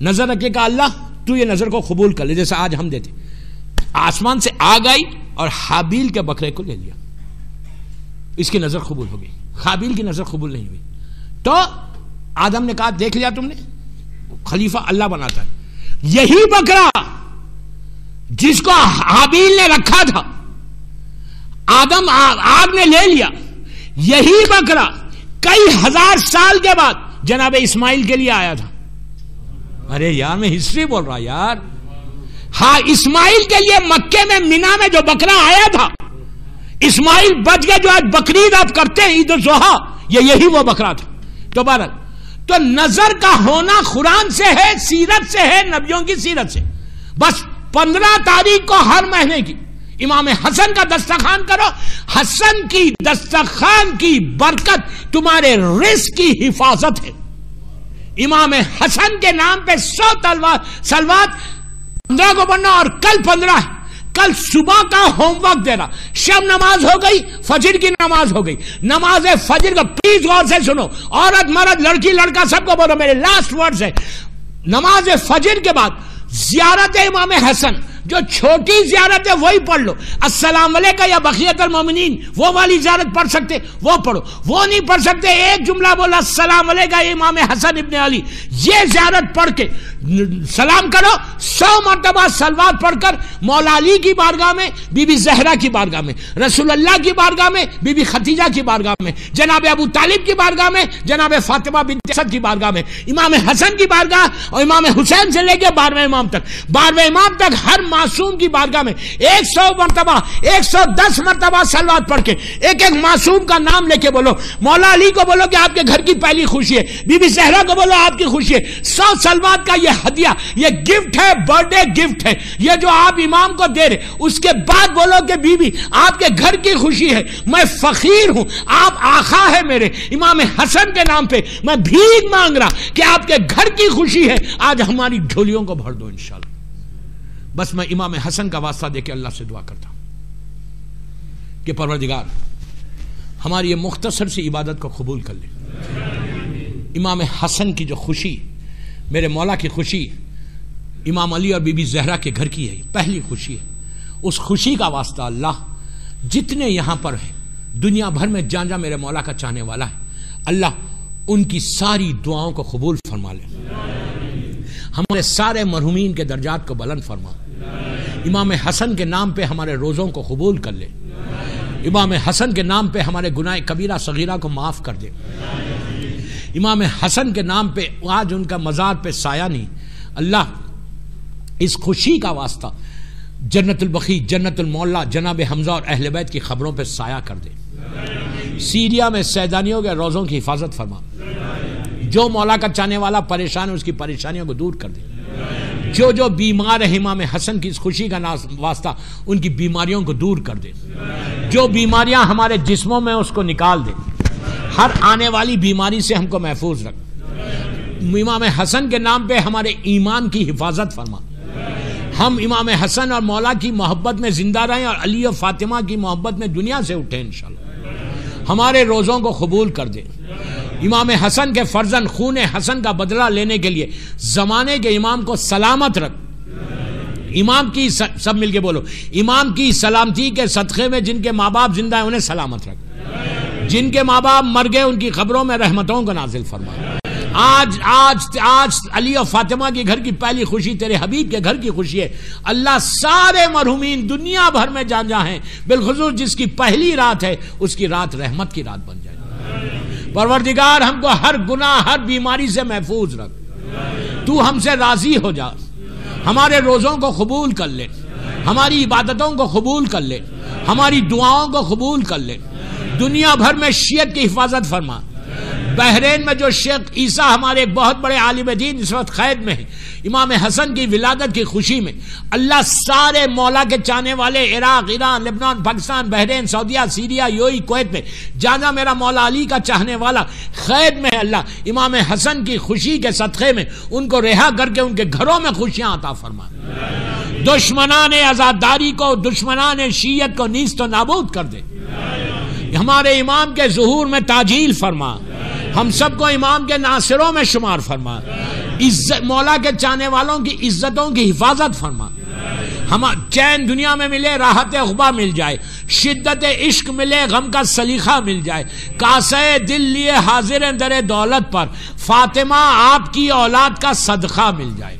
A: نظر رکھے کہ اللہ، تو یہ نظر کو قبول کر لے، جیسے آج ہم دیتے۔ آسمان سے آگ آئی اور حابیل کے بکرے کو لے لیا۔ اس کی نظر قبول ہو گئی۔ حابیل کی نظر قبول نہیں ہوئی۔ تو آدم نے کہا، دیکھ لیا تم نے؟ خلیفہ اللہ بناتا ہے۔ یہی بکرا جس کو حابیل نے رکھا تھا، آدم آگ نے لے لیا۔ یہی بکرا کئی ہزار سال کے بعد جناب اسماعیل کے لیے آیا تھا۔ ارے یار، میں ہسٹری بول رہا یار۔ ہاں اسماعیل کے لیے مکے میں مینا میں جو بکرا آیا تھا، اسماعیل بچ گئے جو آج بکرید آپ کرتے ہیں، عید الضحا یہ یہی وہ بکرا تھا۔ تو بارت تو نظر کا ہونا قرآن سے ہے، سیرت سے ہے، نبیوں کی سیرت سے۔ بس پندرہ تاریخ کو ہر مہینے کی۔ امام حسن کا دستخان کرو، حسن کی دستخان کی برکت تمہارے رزق کی حفاظت ہے۔ امام حسن کے نام پہ سو تلوار، سلوات پندرہ کو پڑھنا اور کل پندرہ ہے۔ کل صبح کا ہوم ورک دینا۔ شب نماز ہو گئی، فجر کی نماز ہو گئی۔ نماز فجر کا پلیز غور سے سنو۔ عورت مرد، لڑکی، لڑکا، سب کو بولو، میرے لاسٹ ورڈ ہے نماز فجر کے بعد زیارت امام حسن۔ جو چھوٹی زیارت ہے وہی پڑھ لو۔ السلام علیکم یا بقیت المومنین، وہ والی زیارت پڑھ سکتے، وہ پڑھو۔ وہ نہیں پڑھ سکتے، ایک جملہ بولا السلام علیکم امام حسن ابن علی۔ یہ زیارت پڑھ کے سلام کرو، سو مرتبہ سلوات پڑھ کر مولا علی کی بارگاہ میں، بی بی زہرا کی بارگاہ میں، رسول اللہ کی بارگاہ میں، بی بی ختیجہ کی بارگاہ میں، جناب ابو طالب کی بارگاہ میں، جناب فاطمہ بن جسد کی بارگاہ میں۔ امام حسن کی بارگاہ اور امام حسین سے لے کے بارہویں امام تک۔ بارہویں امام تک ہر معصوم کی بارگاہ میں ایک سو مرتبہ، ایک سو دس مرتبہ سلوات پڑھ کے ایک ایک معصوم کا نام لے کے بولو۔ مولا علی کو بولو کہ آپ کے گھر کی پہلی خوشی ہے۔ بی بی زہرا کو بولو آپ کی خوشی ہے۔ سو سلوات کا یہ ہدیہ، یہ گفٹ ہے برتھ ڈے گفٹ ہے۔ یہ جو آپ امام کو دے رہے، اس کے بعد بولو کہ بی بی، آپ کے گھر کی خوشی ہے۔ میں فقیر ہوں، آپ آخا ہے میرے۔ امام حسن کے نام پہ میں بھیگ مانگ رہا کہ آپ کے گھر کی خوشی ہے۔ آج ہماری جھولیوں کو بھر دو انشاءاللہ۔ بس میں امام حسن کا واسطہ دے کے اللہ سے دعا کرتا ہوں کہ پروردگار، ہماری یہ مختصر سی عبادت کو قبول کر لے۔ امام حسن کی جو خوشی، میرے مولا کی خوشی، امام علی اور بی بی زہرا کے گھر کی ہے پہلی خوشی ہے۔ اس خوشی کا واسطہ اللہ جتنے یہاں پر ہیں، دنیا بھر میں جان جا میرے مولا کا چاہنے والا ہے۔ اللہ ان کی ساری دعاؤں کو قبول فرما لے۔ ہمارے سارے مرحومین کے درجات کو بلند فرما۔ امام حسن کے نام پہ ہمارے روزوں کو قبول کر لے۔ امام حسن کے نام پہ ہمارے گناہ کبیرہ صغیرہ کو معاف کر دے۔ امام حسن کے نام پہ آج ان کا مزار پہ سایہ نہیں۔ اللہ اس خوشی کا واسطہ جنت البخی، جنت المولا، جناب حمزہ اور اہل بیت کی خبروں پہ سایہ کر دے۔ سیریا میں سیدانیوں کے روزوں کی حفاظت فرما۔ جو مولا کا چاہنے والا پریشان ہے، اس کی پریشانیوں کو دور کر دے۔ جو جو بیمار ہے امام حسن کی اس خوشی کا واسطہ، ان کی بیماریوں کو دور کر دے۔ جو بیماریاں ہمارے جسموں میں اس کو نکال دے۔ ہر آنے والی بیماری سے ہم کو محفوظ رکھ۔ امام حسن کے نام پہ ہمارے ایمان کی حفاظت فرما۔ ہم امام حسن اور مولا کی محبت میں زندہ رہیں اور علی و فاطمہ کی محبت میں دنیا سے اٹھیں انشاءاللہ۔ ہمارے روزوں کو قبول کر دے۔ امام حسن کے فرزن خون حسن کا بدلہ لینے کے لیے زمانے کے امام کو سلامت رکھ۔ امام کی سب مل کے بولو۔ امام کی سلامتی کے صدقے میں جن کے ماں باپ زندہ ہیں، انہیں سلامت رکھ۔ جن کے ماں باپ مر گئے، ان کی خبروں میں رحمتوں کو نازل فرما۔ آج آج آج علی و فاطمہ کی گھر کی پہلی خوشی تیرے حبیب کے گھر کی خوشی ہے۔ اللہ سارے مرحومین دنیا بھر میں جان جا ہیں۔ بالخصوص جس کی پہلی رات ہے، اس کی رات رحمت کی رات بن پروردگار ہم کو ہر گناہ، ہر بیماری سے محفوظ رکھ۔ تو ہم سے راضی ہو جا۔ ہمارے روزوں کو قبول کر لے۔ ہماری عبادتوں کو قبول کر لے۔ ہماری دعاؤں کو قبول کر لے۔ دنیا بھر میں شیعت کی حفاظت فرما۔ بحرین میں جو شیخ عیسیٰ ہمارے ایک بہت بڑے عالم دین اس وقت قید میں ہیں، امام حسن کی ولادت کی خوشی میں، اللہ سارے مولا کے چاہنے والے عراق، ایران، لبنان، پاکستان، بحرین، سعودیہ، سیریا، یوئی، کویت میں جانا میرا مولا علی کا چاہنے والا قید میں ہے اللہ، امام حسن کی خوشی کے صدقے میں، ان کو رہا کر کے ان کے گھروں میں خوشیاں عطا فرما۔ دشمنان آزاداری کو، دشمنان شیعت کو نیست و نابود کر دے۔ ہمارے امام کے ظہور میں تاجیل فرما۔ ہم سب کو امام کے ناصروں میں شمار فرما۔ عزت، مولا کے چاہنے والوں کی عزتوں کی حفاظت فرما۔ ہم چین دنیا میں ملے، راحت اخبا مل جائے۔ شدت عشق ملے، غم کا سلیقہ مل جائے۔ کاسے دل لیے حاضر در دولت پر۔ فاطمہ آپ کی اولاد کا صدقہ مل جائے۔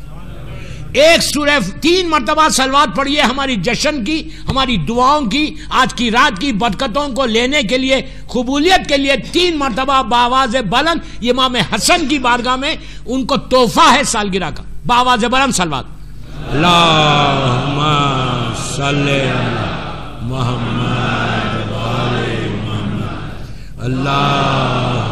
A: ایک سورہ تین مرتبہ سلوات پڑھیے ہماری جشن کی، ہماری دعاؤں کی، آج کی رات کی برکتوں کو لینے کے لیے، قبولیت کے لیے تین مرتبہ باواز بلند امام حسن کی بارگاہ میں ان کو تحفہ ہے سالگرہ کا۔ باواز بلند سلوات۔ اللہ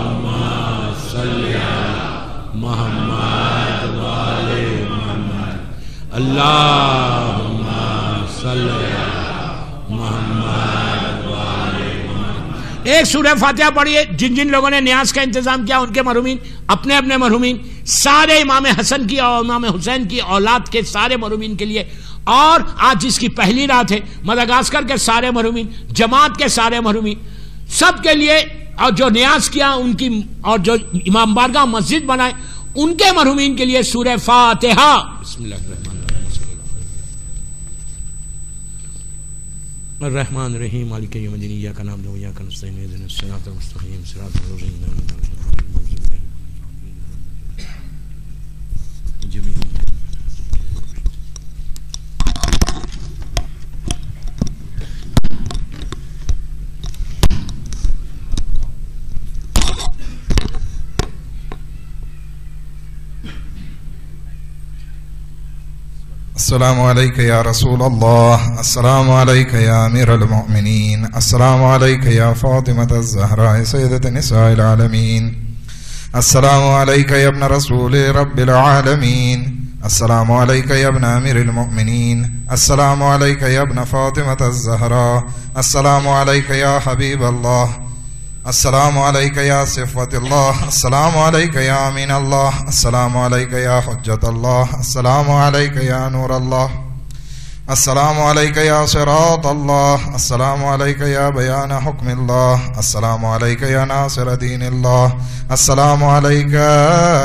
A: ایک سورہ فاتحہ پڑھیے، جن جن لوگوں نے نیاز کا انتظام کیا، ان کے مرحومین، اپنے اپنے مرحومین، سارے امام حسن کی اور امام حسین کی اولاد کے سارے مرحومین کے لیے۔ اور آج جس کی پہلی رات ہے مدگاسکر کے سارے مرحومین، جماعت کے سارے مرحومین، سب کے لیے اور جو نیاز کیا، ان کی اور جو امام بارگاہ مسجد بنائے، ان کے مرحومین کے لیے سورہ فاتحہ۔ بسم اللہ الرحمن الرحمن الرحیم، مالک یوم الدین یا ایاک دو یا ایاک نستعین، اهدنا الصراط المستقیم، صراط الذین انعمت علیہم جميعا
B: السلام عليك يا رسول الله. السلام عليك يا أمير المؤمنين. السلام عليك يا فاطمة الزهراء، سيدة نساء العالمين. السلام عليك يا ابن رسول رب العالمين. السلام عليك يا ابن أمير المؤمنين. السلام عليك يا ابن فاطمة الزهراء. السلام عليك يا حبيب الله. السلام عليك يا صفة الله. السلام عليك يا أمين الله. السلام عليك يا حجة الله. السلام عليك يا نور الله. السلام عليك يا صراط الله. السلام عليك يا بيان حكم الله. السلام عليك يا ناصر دين الله. السلام عليك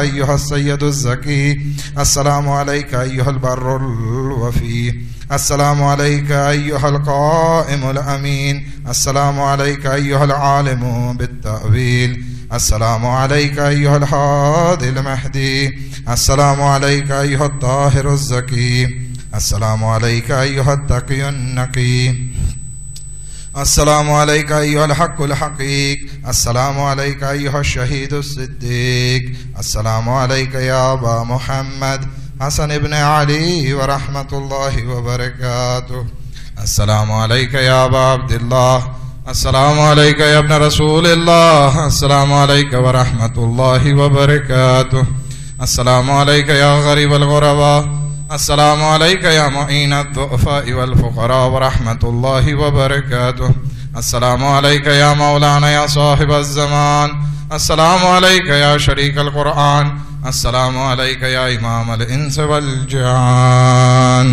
B: أيها السيد الزكي. السلام عليك أيها البر الوفي. السلام عليك أيها القائم الأمين. السلام عليك أيها العالم بالتأويل. السلام عليك أيها الحادي المهدي. السلام عليك أيها الطاهر الزكي. السلام عليك أيها التقي النقي. السلام عليك أيها الحق الحقيق. السلام عليك أيها الشهيد الصديق. السلام عليك يا أبا محمد. حسن بن علي ورحمة الله وبركاته السلام عليك يا أبا عبد الله السلام عليك يا ابن رسول الله السلام عليك ورحمة الله وبركاته السلام عليك يا غريب الغرباء۔ السلام عليك يا معين الضعفاء والفقراء ورحمة الله وبركاته السلام عليك يا مولانا يا صاحب الزمان۔ السلام عليك يا شريك القرآن۔ السلام علیکہ یا امام الانس والجان.